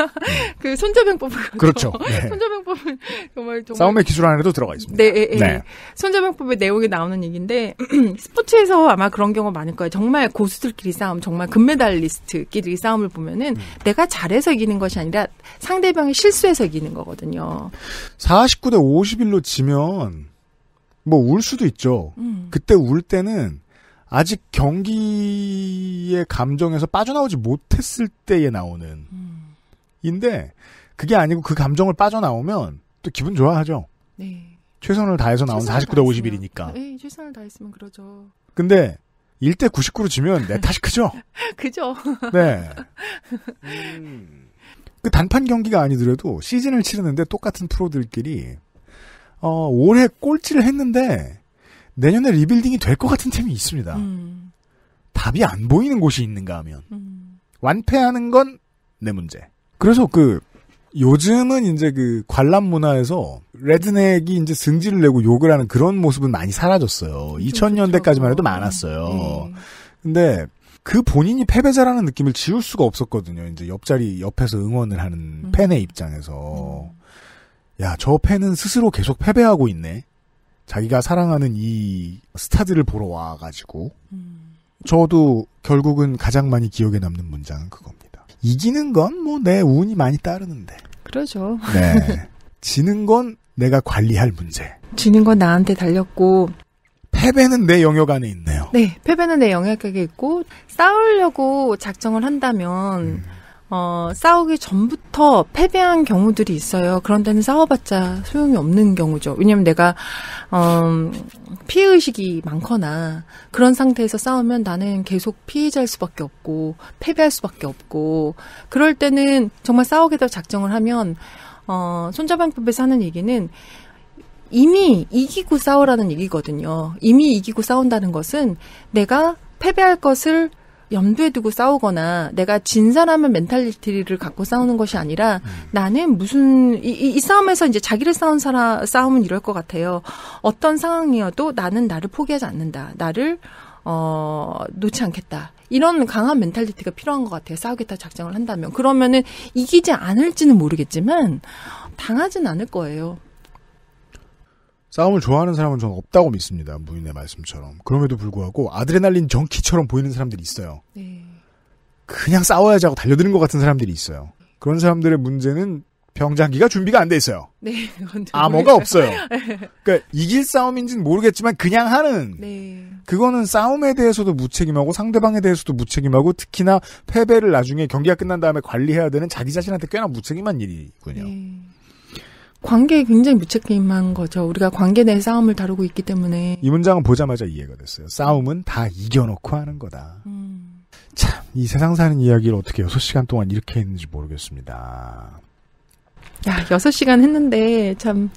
그 손자병법을 그렇죠. 네. 손자병법은 정말 정말 싸움의 기술 안에도 들어가 있습니다. 네, 예, 예. 네. 손자병법의 내용이 나오는 얘기인데 스포츠에서 아마 그런 경우가 많을 거예요. 정말 고수들끼리 싸움, 정말 금메달리스트끼리 싸움을 보면은 내가 잘해서 이기는 것이 아니라 상대방이 실수해서 이기는 거거든요. 49대 51로 지면 뭐 울 수도 있죠. 음. 그때 울 때는 아직 경기의 감정에서 빠져나오지 못했을 때에 나오는 인데 그게 아니고 그 감정을 빠져나오면 또 기분 좋아하죠. 네. 최선을 다해서 나온 최선을 49대 다했으면. 51이니까. 네, 최선을 다했으면 그러죠. 근데 1대 99로 지면 내 탓이 크죠. 그죠? 네. 그 단판 경기가 아니더라도 시즌을 치르는데 똑같은 프로들끼리 어, 올해 꼴찌를 했는데 내년에 리빌딩이 될 것 같은 팀이 있습니다. 음. 답이 안 보이는 곳이 있는가 하면 완패하는 건 내 문제. 그래서 그 요즘은 이제 그 관람 문화에서 레드넥이 이제 승질을 내고 욕을 하는 그런 모습은 많이 사라졌어요. 2000년대까지만 해도 많았어요. 근데 그 본인이 패배자라는 느낌을 지울 수가 없었거든요. 이제 옆자리 옆에서 응원을 하는 팬의 입장에서 야, 저 팬은 스스로 계속 패배하고 있네. 자기가 사랑하는 이 스타들을 보러 와가지고 저도 결국은 가장 많이 기억에 남는 문장은 그겁니다. 이기는 건 뭐 내 운이 많이 따르는데. 그러죠. 네. 지는 건 내가 관리할 문제. 지는 건 나한테 달렸고 패배는 내 영역 안에 있네요. 네, 패배는 내 영역에 있고 싸우려고 작정을 한다면 어, 싸우기 전부터 패배한 경우들이 있어요. 그런 데는 싸워봤자 소용이 없는 경우죠. 왜냐면 내가, 어, 피해의식이 많거나 그런 상태에서 싸우면 나는 계속 피해자일 수밖에 없고, 패배할 수밖에 없고, 그럴 때는 정말 싸우겠다고 작정을 하면, 어, 손자방법에서 하는 얘기는 이미 이기고 싸우라는 얘기거든요. 이미 이기고 싸운다는 것은 내가 패배할 것을 염두에 두고 싸우거나 내가 진 사람의 mentality를 갖고 싸우는 것이 아니라 나는 무슨 이, 이, 이 싸움에서 이제 자기를 싸운 사람 싸움은 이럴 것 같아요. 어떤 상황이어도 나는 나를 포기하지 않는다. 나를 어 놓지 않겠다. 이런 강한 mentality가 필요한 것 같아요. 싸우겠다 작정을 한다면 그러면은 이기지 않을지는 모르겠지만 당하진 않을 거예요. 싸움을 좋아하는 사람은 저는 없다고 믿습니다. 무인의 말씀처럼. 그럼에도 불구하고 아드레날린 정키처럼 보이는 사람들이 있어요. 네. 그냥 싸워야지 하고 달려드는 것 같은 사람들이 있어요. 그런 사람들의 문제는 병장기가 준비가 안 돼 있어요. 네, 암호가 없어요. 그러니까 이길 싸움인지는 모르겠지만 그냥 하는 네. 그거는 싸움에 대해서도 무책임하고 상대방에 대해서도 무책임하고 특히나 패배를 나중에 경기가 끝난 다음에 관리해야 되는 자기 자신한테 꽤나 무책임한 일이군요. 네. 관계에 굉장히 무책임한 거죠. 우리가 관계 내 싸움을 다루고 있기 때문에. 이 문장은 보자마자 이해가 됐어요. 싸움은 다 이겨놓고 하는 거다. 음. 참, 이 세상 사는 이야기를 어떻게 6시간 동안 이렇게 했는지 모르겠습니다. 야, 6시간 했는데 참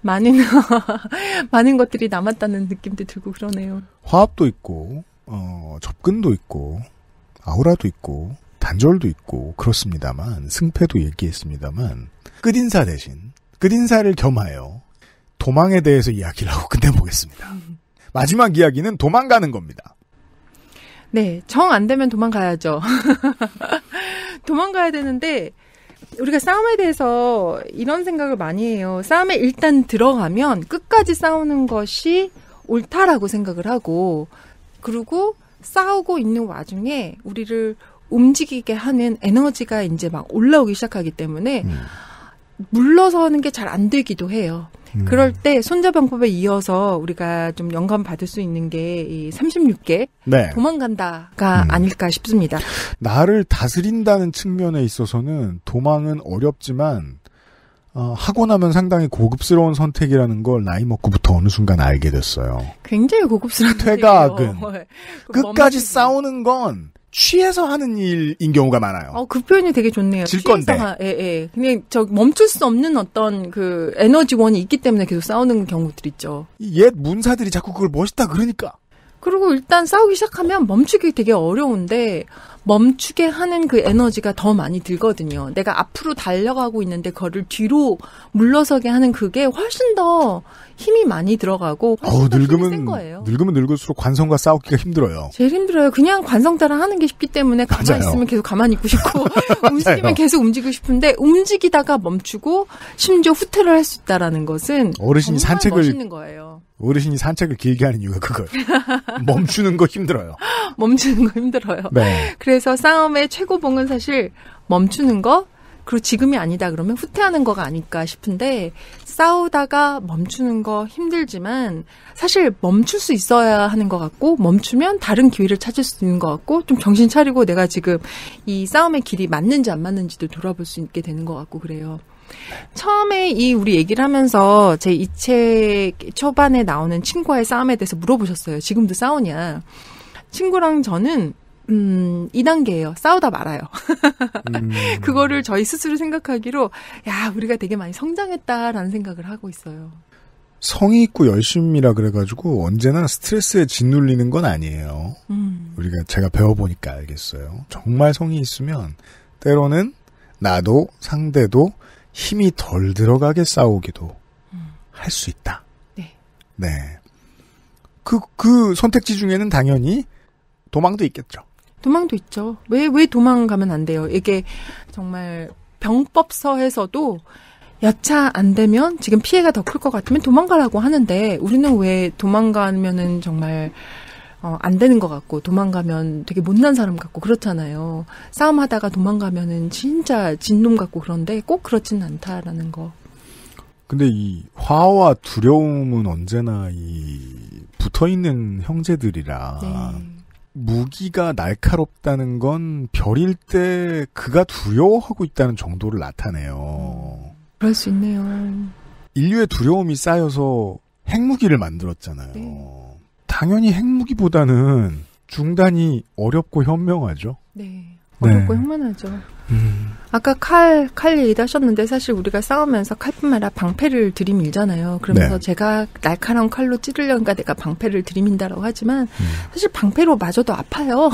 많은 많은 것들이 남았다는 느낌도 들고 그러네요. 화합도 있고, 어, 접근도 있고, 아우라도 있고, 단절도 있고, 그렇습니다만, 승패도 얘기했습니다만, 끝인사 대신, 끝인사를 겸하여, 도망에 대해서 이야기를 하고 끝내보겠습니다. 마지막 이야기는 도망가는 겁니다. 네, 정 안 되면 도망가야죠. 도망가야 되는데 우리가 싸움에 대해서 이런 생각을 많이 해요. 싸움에 일단 들어가면 끝까지 싸우는 것이 옳다라고 생각을 하고 그리고 싸우고 있는 와중에 우리를 움직이게 하는 에너지가 이제 막 올라오기 시작하기 때문에 물러서는 게 잘 안 되기도 해요. 음. 그럴 때 손자병법에 이어서 우리가 좀 영감 받을 수 있는 게 이 36개 네. 도망간다가 아닐까 싶습니다. 나를 다스린다는 측면에 있어서는 도망은 어렵지만 어, 하고 나면 상당히 고급스러운 선택이라는 걸 나이 먹고부터 어느 순간 알게 됐어요. 굉장히 고급스러운 퇴각은 선택이에요. 끝까지 싸우는 건 취해서 하는 일인 경우가 많아요. 어, 그 표현이 되게 좋네요. 질 건데. 하- 예, 예. 그냥 저 멈출 수 없는 어떤 그 에너지원이 있기 때문에 계속 싸우는 경우들 있죠. 이옛 문사들이 자꾸 그걸 멋있다 그러니까. 그리고 일단 싸우기 시작하면 멈추기 되게 어려운데 멈추게 하는 그 에너지가 더 많이 들거든요. 내가 앞으로 달려가고 있는데 그거를 뒤로 물러서게 하는 그게 훨씬 더 힘이 많이 들어가고 훨씬 어우 더 힘이 센 늙으면 거예요. 늙으면 늙을수록 관성과 싸우기가 힘들어요. 제일 힘들어요. 그냥 관성 따라 하는 게 쉽기 때문에 가만히 맞아요. 있으면 계속 가만히 있고 싶고 움직이면 계속 움직이고 싶은데 움직이다가 멈추고 심지어 후퇴를 할 수 있다라는 것은 어르신이 산책을 멋있는 거예요. 어르신이 산책을 길게 하는 이유가 그거예요. 멈추는 거 힘들어요. 멈추는 거 힘들어요. 네. 그래서 싸움의 최고봉은 사실 멈추는 거 그리고 지금이 아니다 그러면 후퇴하는 거가 아닐까 싶은데 싸우다가 멈추는 거 힘들지만 사실 멈출 수 있어야 하는 것 같고 멈추면 다른 기회를 찾을 수 있는 것 같고 좀 정신 차리고 내가 지금 이 싸움의 길이 맞는지 안 맞는지도 돌아볼 수 있게 되는 것 같고 그래요. 처음에 이 우리 얘기를 하면서 제 이 책 초반에 나오는 친구와의 싸움에 대해서 물어보셨어요. 지금도 싸우냐? 친구랑 저는 음, 2단계예요. 싸우다 말아요. 그거를 저희 스스로 생각하기로 야, 우리가 되게 많이 성장했다라는 생각을 하고 있어요. 성의 있고 열심이라 그래가지고 언제나 스트레스에 짓눌리는 건 아니에요. 음. 우리가 제가 배워보니까 알겠어요. 정말 성의 있으면 때로는 나도 상대도 힘이 덜 들어가게 싸우기도 할수 있다. 네. 네. 그, 그 선택지 중에는 당연히 도망도 있겠죠. 도망도 있죠. 왜, 왜 도망가면 안 돼요? 이게 정말 병법서에서도 여차 안 되면 지금 피해가 더 클 것 같으면 도망가라고 하는데 우리는 왜 도망가면은 정말 어, 안 되는 것 같고 도망가면 되게 못난 사람 같고 그렇잖아요. 싸움하다가 도망가면은 진짜 진놈 같고 그런데 꼭 그렇지는 않다라는 거. 근데 이 화와 두려움은 언제나 이 붙어 있는 형제들이라 무기가 날카롭다는 건 별일 때 그가 두려워하고 있다는 정도를 나타내요. 그럴 수 있네요. 인류의 두려움이 쌓여서 핵무기를 만들었잖아요. 당연히 핵무기보다는 중단이 어렵고 현명하죠. 네. 어렵고 현만하죠. 음. 아까 칼, 칼 얘기도 하셨는데 사실 우리가 싸우면서 칼뿐만 아니라 방패를 들이밀잖아요. 그러면서 네. 제가 날카로운 칼로 찌르려니까 내가 방패를 들이민다라고 하지만 사실 방패로 맞아도 아파요.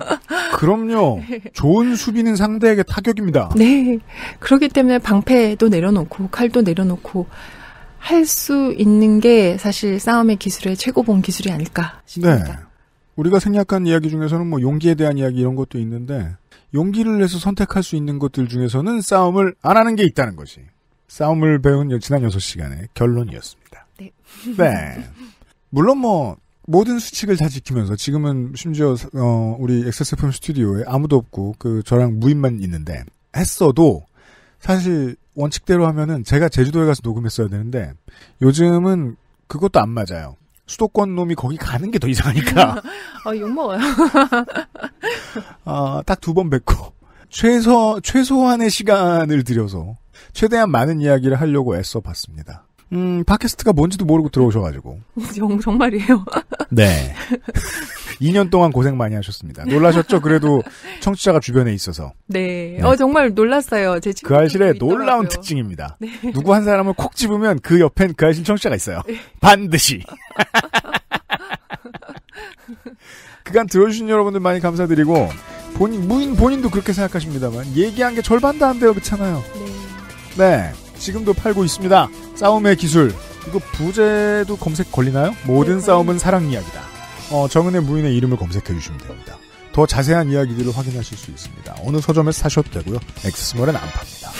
그럼요. 좋은 수비는 상대에게 타격입니다. 네. 그렇기 때문에 방패도 내려놓고 칼도 내려놓고 할 수 있는 게 사실 싸움의 기술의 최고봉 기술이 아닐까 싶습니다. 네. 우리가 생략한 이야기 중에서는 뭐 용기에 대한 이야기 이런 것도 있는데 용기를 내서 선택할 수 있는 것들 중에서는 싸움을 안 하는 게 있다는 것이 싸움을 배운 지난 6시간의 결론이었습니다. 네. 네. 물론 뭐 모든 수칙을 다 지키면서 지금은 심지어 어 우리 XSFM 스튜디오에 아무도 없고 그 저랑 무인만 있는데 했어도 사실 원칙대로 하면은 제가 제주도에 가서 녹음했어야 되는데 요즘은 그것도 안 맞아요. 수도권 놈이 거기 가는 게 더 이상하니까 어, 욕먹어요. 아, 딱두 번 뵙고 최소 최소한의 시간을 들여서 최대한 많은 이야기를 하려고 애써 봤습니다. 음, 팟캐스트가 뭔지도 모르고 들어오셔가지고 정, 정말이에요. 네. 2년 동안 고생 많이 하셨습니다. 놀라셨죠? 그래도 청취자가 주변에 있어서. 네. 어, 정말 놀랐어요. 제 그 알실의 놀라운. 특징입니다. 네. 누구 한 사람을 콕 집으면 그 옆엔 그 알실 청취자가 있어요. 반드시. 그간 들어주신 여러분들 많이 감사드리고 본인 무인 본인도 그렇게 생각하십니다만 얘기한 게 절반도 안 돼요, 그렇잖아요. 네. 지금도 팔고 있습니다. 싸움의 기술. 이거 부제도 검색 걸리나요? 모든 싸움은 사랑 이야기다. 어, 정은의 무인의 이름을 검색해 주시면 됩니다. 더 자세한 이야기들을 확인하실 수 있습니다. 어느 서점에서 사셔도 되고요. XS몰엔 안 팝니다.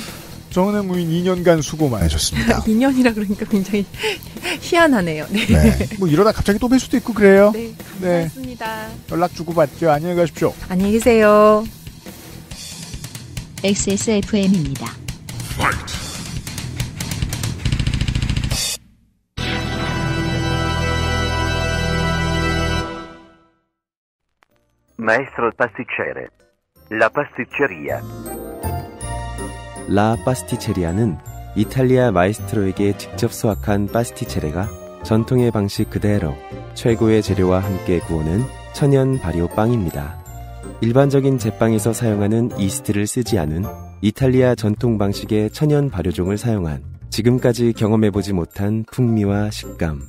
정은혜 무인 2년간 수고 많으셨습니다. 2년이라 그러니까 굉장히 희한하네요. 네. 네. 뭐 이러다 갑자기 또 뵐 수도 있고 그래요. 네, 네. 감사합니다. 연락 주고 받죠. 안녕히 가십시오. 안녕히 계세요. XSFM입니다. Maestro pasticcere. La pasticceria. La Pasticceria는 이탈리아 마에스트로에게 직접 수학한 pasticcere가 전통의 방식 그대로 최고의 재료와 함께 구우는 천연 발효 빵입니다. 일반적인 제빵에서 사용하는 이스트를 쓰지 않은 이탈리아 전통 방식의 천연 발효종을 사용한 지금까지 경험해보지 못한 풍미와 식감.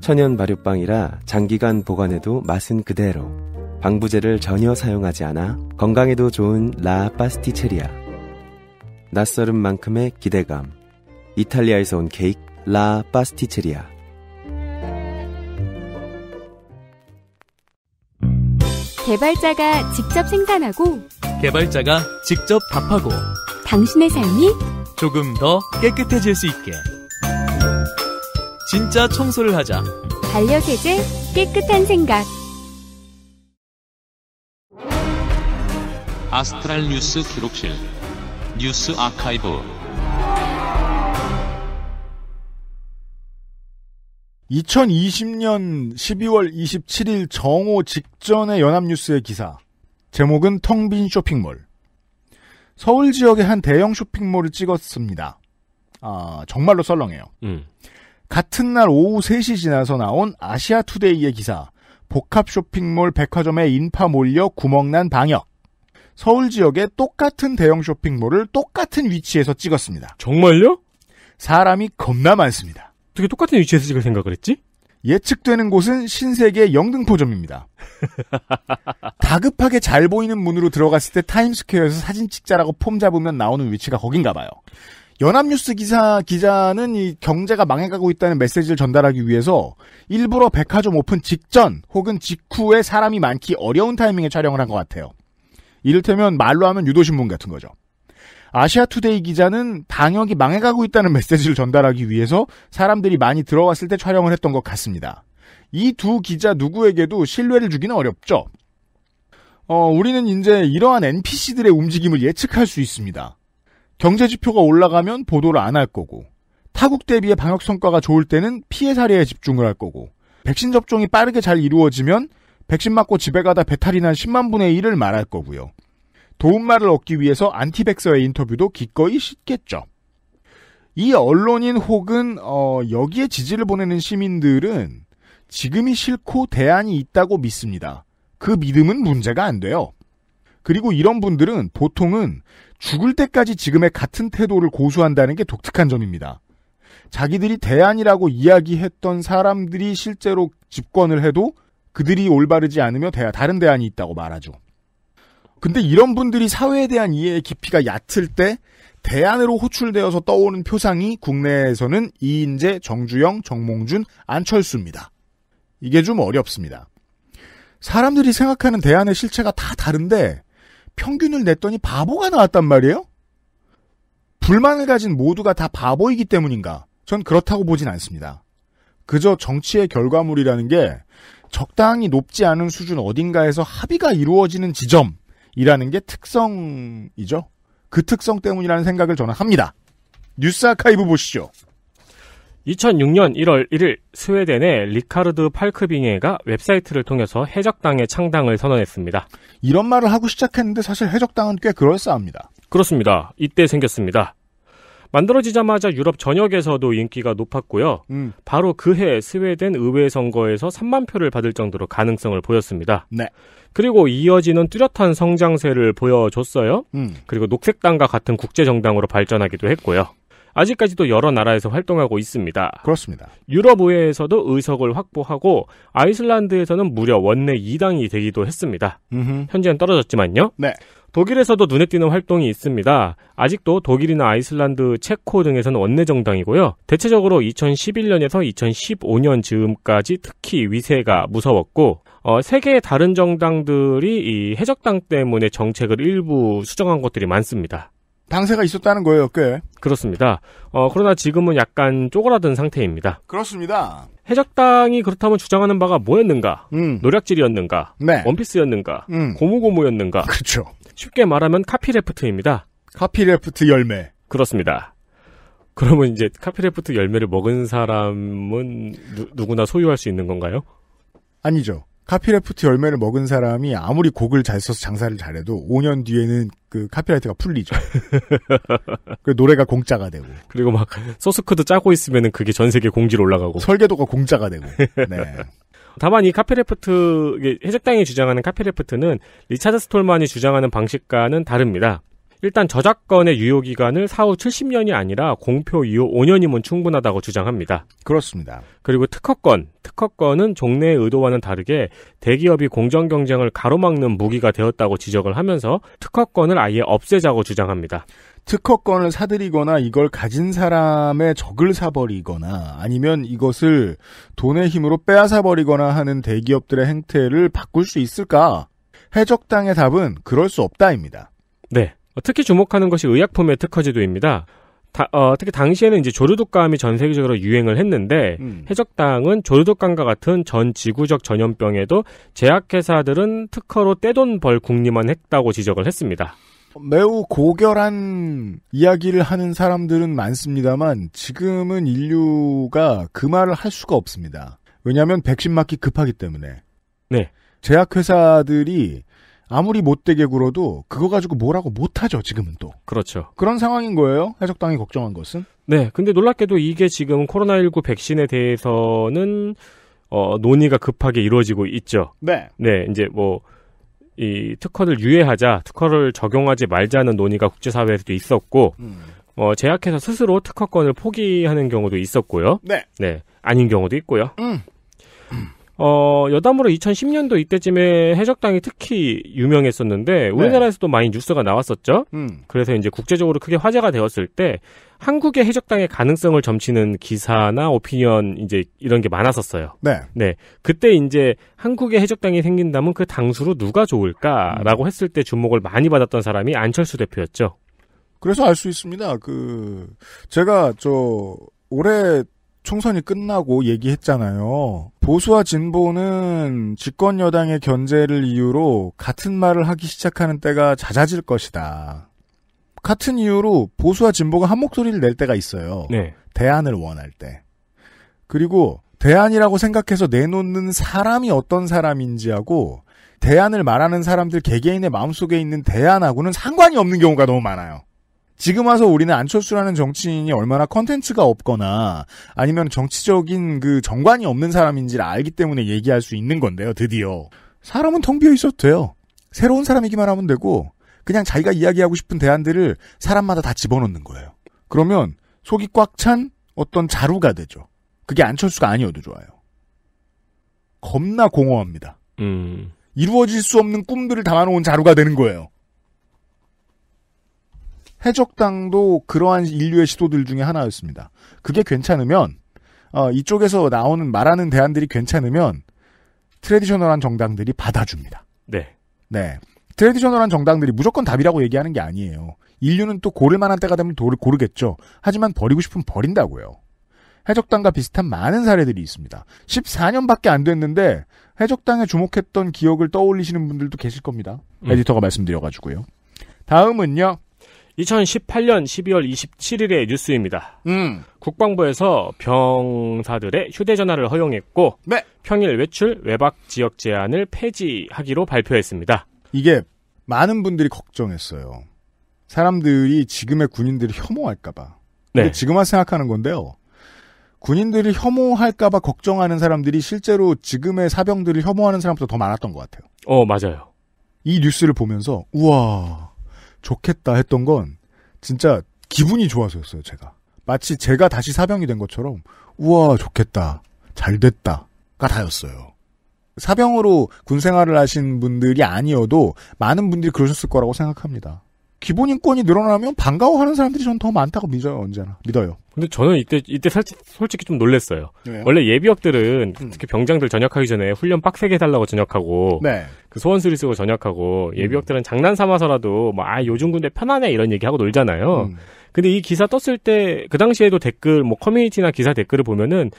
천연 발효빵이라 장기간 보관해도 맛은 그대로. 방부제를 전혀 사용하지 않아 건강에도 좋은 라 파스티체리아. 낯설은 만큼의 기대감. 이탈리아에서 온 케이크 라 파스티체리아. 개발자가 직접 생산하고 개발자가 직접 답하고 당신의 삶이 조금 더 깨끗해질 수 있게 진짜 청소를 하자 반려세제 깨끗한 생각 아스트랄 뉴스 기록실 뉴스 아카이브 2020년 12월 27일 정오 직전의 연합뉴스의 기사. 제목은 텅 빈 쇼핑몰. 서울 지역의 한 대형 쇼핑몰을 찍었습니다. 아, 정말로 썰렁해요. 음. 같은 날 오후 3시 지나서 나온 아시아투데이의 기사. 복합 쇼핑몰 백화점에 인파 몰려 구멍난 방역. 서울 지역의 똑같은 대형 쇼핑몰을 똑같은 위치에서 찍었습니다. 정말요? 사람이 겁나 많습니다. 어떻게 똑같은 위치에서 찍을 생각을 했지? 예측되는 곳은 신세계 영등포점입니다. 다급하게 잘 보이는 문으로 들어갔을 때 타임스퀘어에서 사진 찍자라고 폼 잡으면 나오는 위치가 거긴가 봐요. 연합뉴스 기사 기자는 이 경제가 망해가고 있다는 메시지를 전달하기 위해서 일부러 백화점 오픈 직전 혹은 직후에 사람이 많기 어려운 타이밍에 촬영을 한 것 같아요. 이를테면 말로 하면 유도신문 같은 거죠. 아시아투데이 기자는 방역이 망해가고 있다는 메시지를 전달하기 위해서 사람들이 많이 들어왔을 때 촬영을 했던 것 같습니다. 이 두 기자 누구에게도 신뢰를 주기는 어렵죠. 어, 우리는 이제 이러한 NPC들의 움직임을 예측할 수 있습니다. 경제 지표가 올라가면 보도를 안 할 거고, 타국 대비의 방역 성과가 좋을 때는 피해 사례에 집중을 할 거고, 백신 접종이 빠르게 잘 이루어지면 백신 맞고 집에 가다 배탈이 난 10만 분의 1을 말할 거고요. 도움말을 얻기 위해서 안티백서의 인터뷰도 기꺼이 싣겠죠. 이 언론인 혹은 어, 여기에 지지를 보내는 시민들은 지금이 싫고 대안이 있다고 믿습니다. 그 믿음은 문제가 안 돼요. 그리고 이런 분들은 보통은 죽을 때까지 지금의 같은 태도를 고수한다는 게 독특한 점입니다. 자기들이 대안이라고 이야기했던 사람들이 실제로 집권을 해도 그들이 올바르지 않으며 대, 다른 대안이 있다고 말하죠. 근데 이런 분들이 사회에 대한 이해의 깊이가 얕을 때 대안으로 호출되어서 떠오는 표상이 국내에서는 이인재, 정주영, 정몽준, 안철수입니다. 이게 좀 어렵습니다. 사람들이 생각하는 대안의 실체가 다 다른데 평균을 냈더니 바보가 나왔단 말이에요? 불만을 가진 모두가 다 바보이기 때문인가? 전 그렇다고 보진 않습니다. 그저 정치의 결과물이라는 게 적당히 높지 않은 수준 어딘가에서 합의가 이루어지는 지점 이라는 게 특성이죠. 그 특성 때문이라는 생각을 저는 합니다. 뉴스 아카이브 보시죠. 2006년 1월 1일 스웨덴의 리카르드 팔크빙에가 웹사이트를 통해서 해적당의 창당을 선언했습니다. 이런 말을 하고 시작했는데 사실 해적당은 꽤 그럴싸합니다. 그렇습니다. 이때 생겼습니다. 만들어지자마자 유럽 전역에서도 인기가 높았고요. 음. 바로 그해 스웨덴 의회 선거에서 3만 표를 받을 정도로 가능성을 보였습니다. 네. 그리고 이어지는 뚜렷한 성장세를 보여줬어요. 음. 그리고 녹색당과 같은 국제정당으로 발전하기도 했고요. 아직까지도 여러 나라에서 활동하고 있습니다. 그렇습니다. 유럽 의회에서도 의석을 확보하고 아이슬란드에서는 무려 원내 2당이 되기도 했습니다. 음흠. 현재는 떨어졌지만요. 네. 독일에서도 눈에 띄는 활동이 있습니다. 아직도 독일이나 아이슬란드, 체코 등에서는 원내 정당이고요. 대체적으로 2011년에서 2015년 즈음까지 특히 위세가 무서웠고 어, 세계의 다른 정당들이 이 해적당 때문에 정책을 일부 수정한 것들이 많습니다. 당세가 있었다는 거예요, 꽤. 그렇습니다. 어, 그러나 지금은 약간 쪼그라든 상태입니다. 그렇습니다. 해적당이 그렇다면 주장하는 바가 뭐였는가? 음. 노략질이었는가? 네. 원피스였는가? 음. 고무고무였는가? 그렇죠. 쉽게 말하면 카피레프트입니다. 카피레프트 열매. 그렇습니다. 그러면 이제 카피레프트 열매를 먹은 사람은 누, 구나 소유할 수 있는 건가요? 아니죠. 카피레프트 열매를 먹은 사람이 아무리 곡을 잘 써서 장사를 잘해도 5년 뒤에는 그 카피라이트가 풀리죠. 그 노래가 공짜가 되고. 그리고 막 소스코드 짜고 있으면은 그게 전 세계 공지로 올라가고. 설계도가 공짜가 되고. 네. 다만 이 copyleft 해적당이 주장하는 copyleft는 리차드 스톨만이 주장하는 방식과는 다릅니다. 일단 저작권의 유효 기간을 사후 70년이 아니라 공표 이후 5년이면 충분하다고 주장합니다. 그렇습니다. 그리고 특허권, 특허권은 종래의 의도와는 다르게 대기업이 공정 경쟁을 가로막는 무기가 되었다고 지적을 하면서 특허권을 아예 없애자고 주장합니다. 특허권을 사들이거나 이걸 가진 사람의 적을 사버리거나 아니면 이것을 돈의 힘으로 빼앗아버리거나 하는 대기업들의 행태를 바꿀 수 있을까? 해적당의 답은 그럴 수 없다입니다. 네. 특히 주목하는 것이 의약품의 특허제도입니다. 다, 어, 특히 당시에는 이제 조류독감이 전 세계적으로 유행을 했는데 음. 해적당은 조류독감과 같은 전 지구적 전염병에도 제약회사들은 특허로 떼돈 벌 궁리만 했다고 지적을 했습니다. 매우 고결한 이야기를 하는 사람들은 많습니다만 지금은 인류가 그 말을 할 수가 없습니다. 왜냐하면 백신 맞기 급하기 때문에. 네. 제약회사들이 아무리 못되게 굴어도 그거 가지고 뭐라고 못하죠 지금은 또. 그렇죠. 그런 상황인 거예요. 해적당이 걱정한 것은. 네. 근데 놀랍게도 이게 지금 코로나19 백신에 대해서는 어, 논의가 급하게 이루어지고 있죠. 네. 네. 이제 뭐 이 특허를 유예하자, 특허를 적용하지 말자는 논의가 국제사회에서도 있었고, 음. 어, 제약회사 스스로 특허권을 포기하는 경우도 있었고요. 네. 네. 아닌 경우도 있고요. 음. 어, 여담으로 2010년도 이때쯤에 해적당이 특히 유명했었는데, 우리나라에서도 많이 뉴스가 나왔었죠? 음. 그래서 이제 국제적으로 크게 화제가 되었을 때, 한국의 해적당의 가능성을 점치는 기사나 오피니언, 이제 이런 게 많았었어요. 네. 네. 그때 이제 한국의 해적당이 생긴다면 그 당수로 누가 좋을까라고 했을 때 주목을 많이 받았던 사람이 안철수 대표였죠. 그래서 알 수 있습니다. 그 제가 저 올해 총선이 끝나고 얘기했잖아요. 보수와 진보는 집권 여당의 견제를 이유로 같은 말을 하기 시작하는 때가 잦아질 것이다. 같은 이유로 보수와 진보가 한 목소리를 낼 때가 있어요. 네. 대안을 원할 때. 그리고 대안이라고 생각해서 내놓는 사람이 어떤 사람인지하고 대안을 말하는 사람들 개개인의 마음속에 있는 대안하고는 상관이 없는 경우가 너무 많아요. 지금 와서 우리는 안철수라는 정치인이 얼마나 컨텐츠가 없거나 아니면 정치적인 그 정관이 없는 사람인지를 알기 때문에 얘기할 수 있는 건데요, 드디어. 사람은 텅 비어 있어도 돼요. 새로운 사람이기만 하면 되고 그냥 자기가 이야기하고 싶은 대안들을 사람마다 다 집어넣는 거예요. 그러면 속이 꽉 찬 어떤 자루가 되죠. 그게 안철수가 아니어도 좋아요. 겁나 공허합니다. 음. 이루어질 수 없는 꿈들을 담아놓은 자루가 되는 거예요. 해적당도 그러한 인류의 시도들 중에 하나였습니다. 그게 괜찮으면 어, 이쪽에서 나오는 말하는 대안들이 괜찮으면 트레디셔널한 정당들이 받아줍니다. 네. 네. 트레디셔널한 정당들이 무조건 답이라고 얘기하는 게 아니에요. 인류는 또 고를 만한 때가 되면 도를 고르겠죠. 하지만 버리고 싶으면 버린다고요. 해적당과 비슷한 많은 사례들이 있습니다. 14년밖에 안 됐는데 해적당에 주목했던 기억을 떠올리시는 분들도 계실 겁니다. 음. 에디터가 말씀드려가지고요. 다음은요. 2018년 12월 27일의 뉴스입니다. 음. 국방부에서 병사들의 휴대전화를 허용했고 네. 평일 외출 외박 지역 제한을 폐지하기로 발표했습니다. 이게 많은 분들이 걱정했어요. 사람들이 지금의 군인들을 혐오할까봐. 네. 지금 와서 생각하는 건데요. 군인들을 혐오할까봐 걱정하는 사람들이 실제로 지금의 사병들을 혐오하는 사람보다 더 많았던 것 같아요. 어, 맞아요. 이 뉴스를 보면서 우와 좋겠다 했던 건 진짜 기분이 좋아서였어요. 제가 마치 제가 다시 사병이 된 것처럼 우와 좋겠다 잘 됐다가 다였어요. 사병으로 군 생활을 하신 분들이 아니어도 많은 분들이 그러셨을 거라고 생각합니다. 기본 인권이 늘어나면 반가워하는 사람들이 전 더 많다고 믿어요 언제나 믿어요. 근데 저는 이때 이때 살짝 솔직히 좀 놀랬어요. 왜요? 원래 예비역들은 특히 병장들 전역하기 전에 훈련 빡세게 해달라고 전역하고 네. 그 소원수리 쓰고 전역하고 예비역들은 장난 삼아서라도 뭐 아 요즘 군대 편하네 이런 얘기하고 놀잖아요. 음. 근데 이 기사 떴을 때 그 당시에도 댓글 뭐 커뮤니티나 기사 댓글을 보면은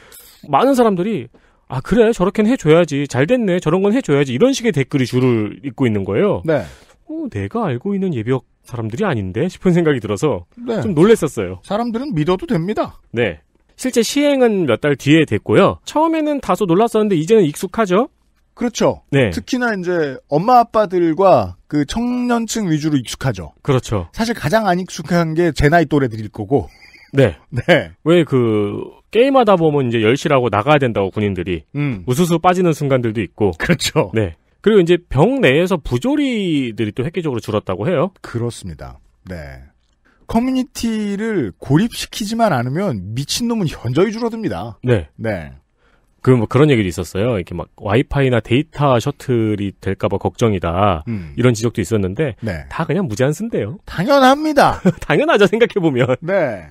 많은 사람들이 아 그래 저렇게는 해줘야지 잘 됐네 저런 건 해줘야지 이런 식의 댓글이 줄을 잇고 있는 거예요. 네. 어, 내가 알고 있는 예비역 사람들이 아닌데 싶은 생각이 들어서 네. 좀 놀랬었어요. 사람들은 믿어도 됩니다. 네. 실제 시행은 몇 달 뒤에 됐고요. 처음에는 다소 놀랐었는데 이제는 익숙하죠. 그렇죠. 네. 특히나 이제 엄마 아빠들과 그 청년층 위주로 익숙하죠. 그렇죠. 사실 가장 안 익숙한 게 제 나이 또래들일 거고. 네. 네. 왜 그 게임하다 보면 이제 열실하고 나가야 된다고 군인들이 음. 우수수 빠지는 순간들도 있고. 그렇죠. 네. 그리고 이제 병 내에서 부조리들이 또 획기적으로 줄었다고 해요. 그렇습니다. 네. 커뮤니티를 고립시키지만 않으면 미친놈은 현저히 줄어듭니다. 네. 네. 그뭐 그런 얘기도 있었어요. 이렇게 막 와이파이나 데이터 셔틀이 될까봐 걱정이다. 음. 이런 지적도 있었는데 네. 다 그냥 무제한 쓴대요. 당연합니다. 당연하죠 생각해 보면. 네.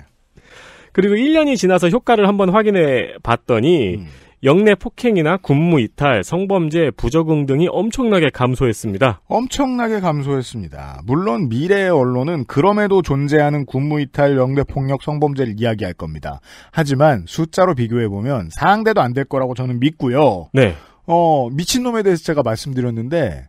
그리고 1년이 지나서 효과를 한번 확인해 봤더니 음. 영내 폭행이나 군무 이탈, 성범죄, 부적응 등이 엄청나게 감소했습니다. 엄청나게 감소했습니다. 물론 미래의 언론은 그럼에도 존재하는 군무 이탈, 영대폭력, 성범죄를 이야기할 겁니다. 하지만 숫자로 비교해보면 상대도 안 될 거라고 저는 믿고요. 네. 어, 미친놈에 대해서 제가 말씀드렸는데,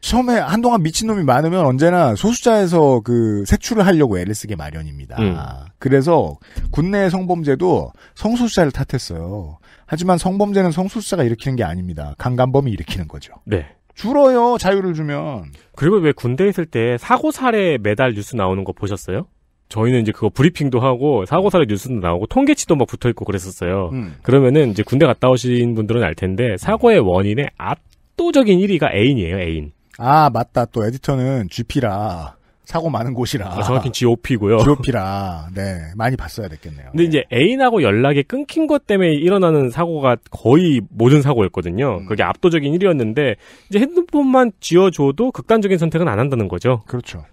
처음에 한동안 미친놈이 많으면 언제나 소수자에서 그 색출을 하려고 애를 쓰게 마련입니다. 음. 그래서 국내의 성범죄도 성소수자를 탓했어요. 하지만 성범죄는 성소수자가 일으키는 게 아닙니다. 강간범이 일으키는 거죠. 네. 줄어요, 자유를 주면. 그리고 왜 군대 있을 때 사고 사례 매달 뉴스 나오는 거 보셨어요? 저희는 이제 그거 브리핑도 하고 사고 사례 뉴스도 나오고 통계치도 막 붙어 있고 그랬었어요. 음. 그러면은 이제 군대 갔다 오신 분들은 알 텐데 사고의 원인의 압도적인 1위가 애인이에요, 애인. 아, 맞다. 또 에디터는 GP라. 사고 많은 곳이라. 아, 정확히 GOP고요. GOP라. 네. 많이 봤어야 됐겠네요. 근데 이제 애인하고 연락이 끊긴 것 때문에 일어나는 사고가 거의 모든 사고였거든요. 음. 그게 압도적인 1위였는데 이제 핸드폰만 쥐어줘도 극단적인 선택은 안 한다는 거죠. 그렇죠.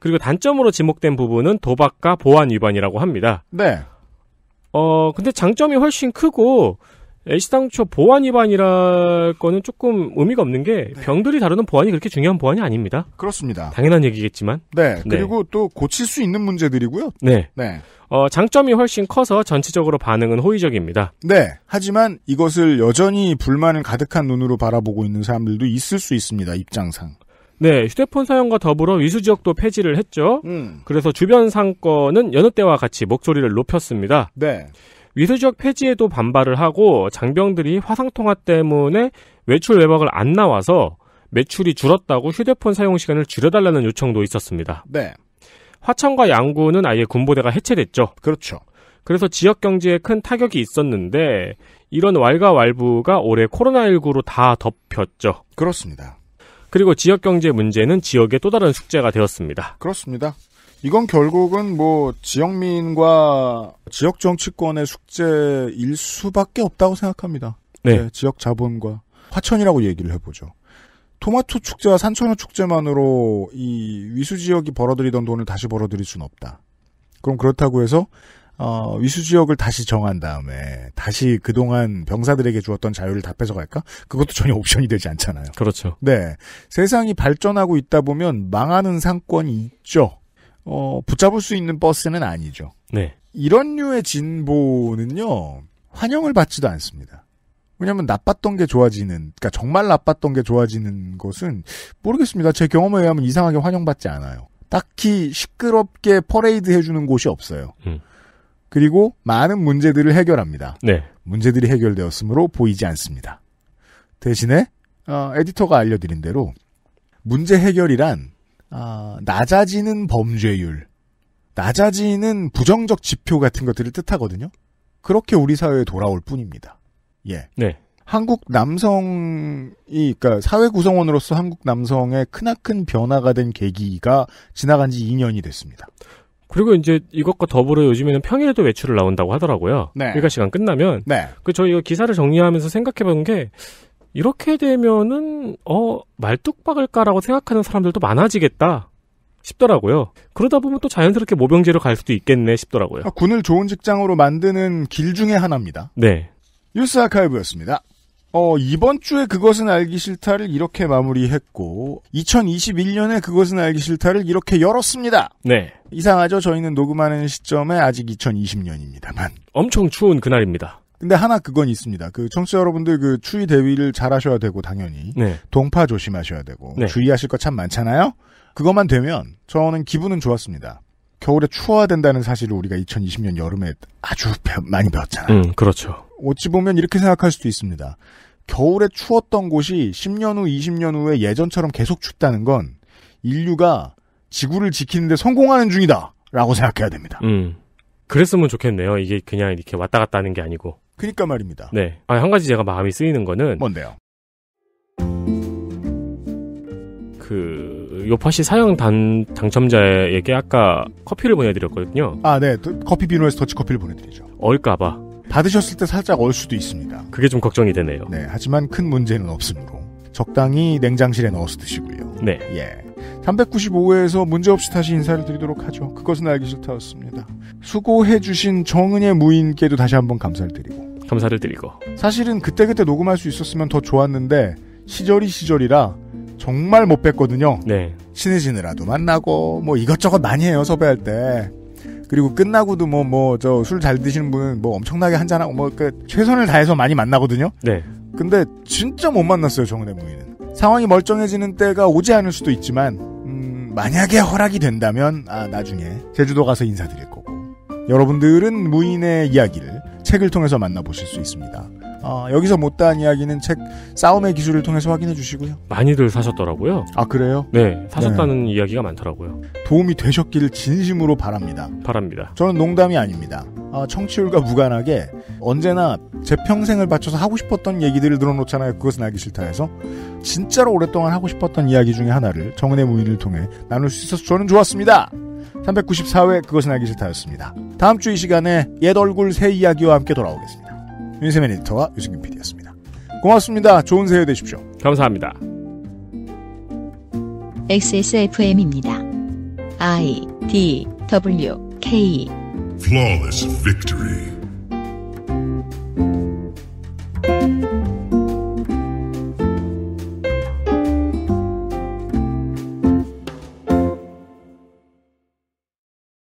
그리고 단점으로 지목된 부분은 도박과 보안 위반이라고 합니다. 네. 어, 근데 장점이 훨씬 크고 애시당초 보안 위반이랄 거는 조금 의미가 없는 게 병들이 다루는 보안이 그렇게 중요한 보안이 아닙니다. 그렇습니다. 당연한 얘기겠지만. 네. 그리고 또 고칠 수 있는 문제들이고요. 네. 네. 어, 장점이 훨씬 커서 전체적으로 반응은 호의적입니다. 네. 하지만 이것을 여전히 불만을 가득한 눈으로 바라보고 있는 사람들도 있을 수 있습니다. 입장상. 네, 휴대폰 사용과 더불어 위수 지역도 폐지를 했죠. 음. 그래서 주변 상권은 여느 때와 같이 목소리를 높였습니다. 네. 위수지역 폐지에도 반발을 하고 장병들이 화상통화 때문에 외출 외박을 안 나와서 매출이 줄었다고 휴대폰 사용 시간을 줄여달라는 요청도 있었습니다. 네. 화천과 양구는 아예 군부대가 해체됐죠. 그렇죠. 그래서 지역 경제에 큰 타격이 있었는데 이런 왈가왈부가 올해 코로나19로 다 덮였죠. 그렇습니다. 그리고 지역 경제 문제는 지역의 또 다른 숙제가 되었습니다. 그렇습니다. 이건 결국은 뭐 지역민과 지역 정치권의 숙제일 수밖에 없다고 생각합니다. 네. 지역 자본과 화천이라고 얘기를 해보죠. 토마토 축제와 산천어 축제만으로 이 위수 지역이 벌어들이던 돈을 다시 벌어들일 수는 없다. 그럼 그렇다고 해서 어, 위수 지역을 다시 정한 다음에 다시 그동안 병사들에게 주었던 자유를 다 뺏어갈까? 그것도 전혀 옵션이 되지 않잖아요. 그렇죠. 네. 세상이 발전하고 있다 보면 망하는 상권이 있죠. 어, 붙잡을 수 있는 버스는 아니죠. 네. 이런 류의 진보는요, 환영을 받지도 않습니다. 왜냐면 나빴던 게 좋아지는, 그러니까 정말 나빴던 게 좋아지는 것은 모르겠습니다. 제 경험에 의하면 이상하게 환영받지 않아요. 딱히 시끄럽게 퍼레이드 해주는 곳이 없어요. 음. 그리고 많은 문제들을 해결합니다. 네. 문제들이 해결되었으므로 보이지 않습니다. 대신에 어, 에디터가 알려드린 대로 문제 해결이란 아, 낮아지는 범죄율, 낮아지는 부정적 지표 같은 것들을 뜻하거든요. 그렇게 우리 사회에 돌아올 뿐입니다. 예. 네. 한국 남성이, 그러니까 사회 구성원으로서 한국 남성의 크나큰 변화가 된 계기가 지나간 지 2년이 됐습니다. 그리고 이제 이것과 더불어 요즘에는 평일에도 외출을 나온다고 하더라고요. 네. 일과 시간 끝나면. 네. 그 저희 기사를 정리하면서 생각해 본 게 이렇게 되면은 어 말뚝박을까라고 생각하는 사람들도 많아지겠다 싶더라고요. 그러다 보면 또 자연스럽게 모병제로 갈 수도 있겠네 싶더라고요. 아, 군을 좋은 직장으로 만드는 길 중에 하나입니다. 네. 뉴스 아카이브였습니다. 어, 이번 주에 그것은 알기 싫다를 이렇게 마무리했고, 2021년에 그것은 알기 싫다를 이렇게 열었습니다. 네. 이상하죠? 저희는 녹음하는 시점에 아직 2020년입니다만. 엄청 추운 그날입니다. 근데 하나 그건 있습니다. 그 청취자 여러분들 그 추위 대비를 잘 하셔야 되고, 당연히. 네. 동파 조심하셔야 되고. 네. 주의하실 거참 많잖아요? 그것만 되면 저는 기분은 좋았습니다. 겨울에 추워야 된다는 사실을 우리가 2020년 여름에 아주 배- 많이 배웠잖아요. 음, 그렇죠. 어찌 보면 이렇게 생각할 수도 있습니다. 겨울에 추웠던 곳이 10년 후, 20년 후에 예전처럼 계속 춥다는 건 인류가 지구를 지키는데 성공하는 중이다. 라고 생각해야 됩니다. 음. 그랬으면 좋겠네요. 이게 그냥 이렇게 왔다 갔다 하는 게 아니고. 그니까 말입니다. 네. 아, 한 가지 제가 마음이 쓰이는 거는 뭔데요? 그 요파 시 사형 단 당첨자에게 아까 커피를 보내드렸거든요. 아, 네. 더- 커피 비누에서 더치 커피를 보내드리죠. 얼까봐. 받으셨을 때 살짝 얼 수도 있습니다. 그게 좀 걱정이 되네요. 네. 하지만 큰 문제는 없으므로 적당히 냉장실에 넣어서 드시고요. 네. 예. 395회에서 문제없이 다시 인사를 드리도록 하죠. 그것은 알기 싫다였습니다. 수고해주신 정은혜 무인께도 다시 한번 감사를 드리고. 감사를 드리고. 사실은 그때그때 녹음할 수 있었으면 더 좋았는데, 시절이 시절이라 정말 못 뵀거든요. 네. 친해지느라도 만나고, 뭐 이것저것 많이 해요, 섭외할 때. 그리고 끝나고도 뭐, 뭐, 저 술 잘 드시는 분은 뭐 엄청나게 한잔하고, 뭐, 그, 최선을 다해서 많이 만나거든요? 네. 근데 진짜 못 만났어요, 정은혜 무인은. 상황이 멀쩡해지는 때가 오지 않을 수도 있지만, 음, 만약에 허락이 된다면, 아, 나중에 제주도 가서 인사드릴 거고. 여러분들은 무인의 이야기를 책을 통해서 만나보실 수 있습니다. 아, 여기서 못다한 이야기는 책 싸움의 기술을 통해서 확인해 주시고요. 많이들 사셨더라고요. 아, 그래요? 네. 사셨다는 이야기가 많더라고요. 도움이 되셨기를 진심으로 바랍니다. 바랍니다. 저는 농담이 아닙니다. 아, 청취율과 무관하게 언제나 제 평생을 바쳐서 하고 싶었던 얘기들을 들어놓잖아요. 그것은 알기 싫다 해서. 진짜로 오랫동안 하고 싶었던 이야기 중에 하나를 정은의 무인을 통해 나눌 수 있어서 저는 좋았습니다. 394회 그것은 알기 싫다였습니다. 다음 주 이 시간에 옛 얼굴 새 이야기와 함께 돌아오겠습니다. 윤세민 에디터와 유승균 PD였습니다. 고맙습니다. 좋은 새해 되십시오. 감사합니다. XSFM입니다. I D W K Flawless victory.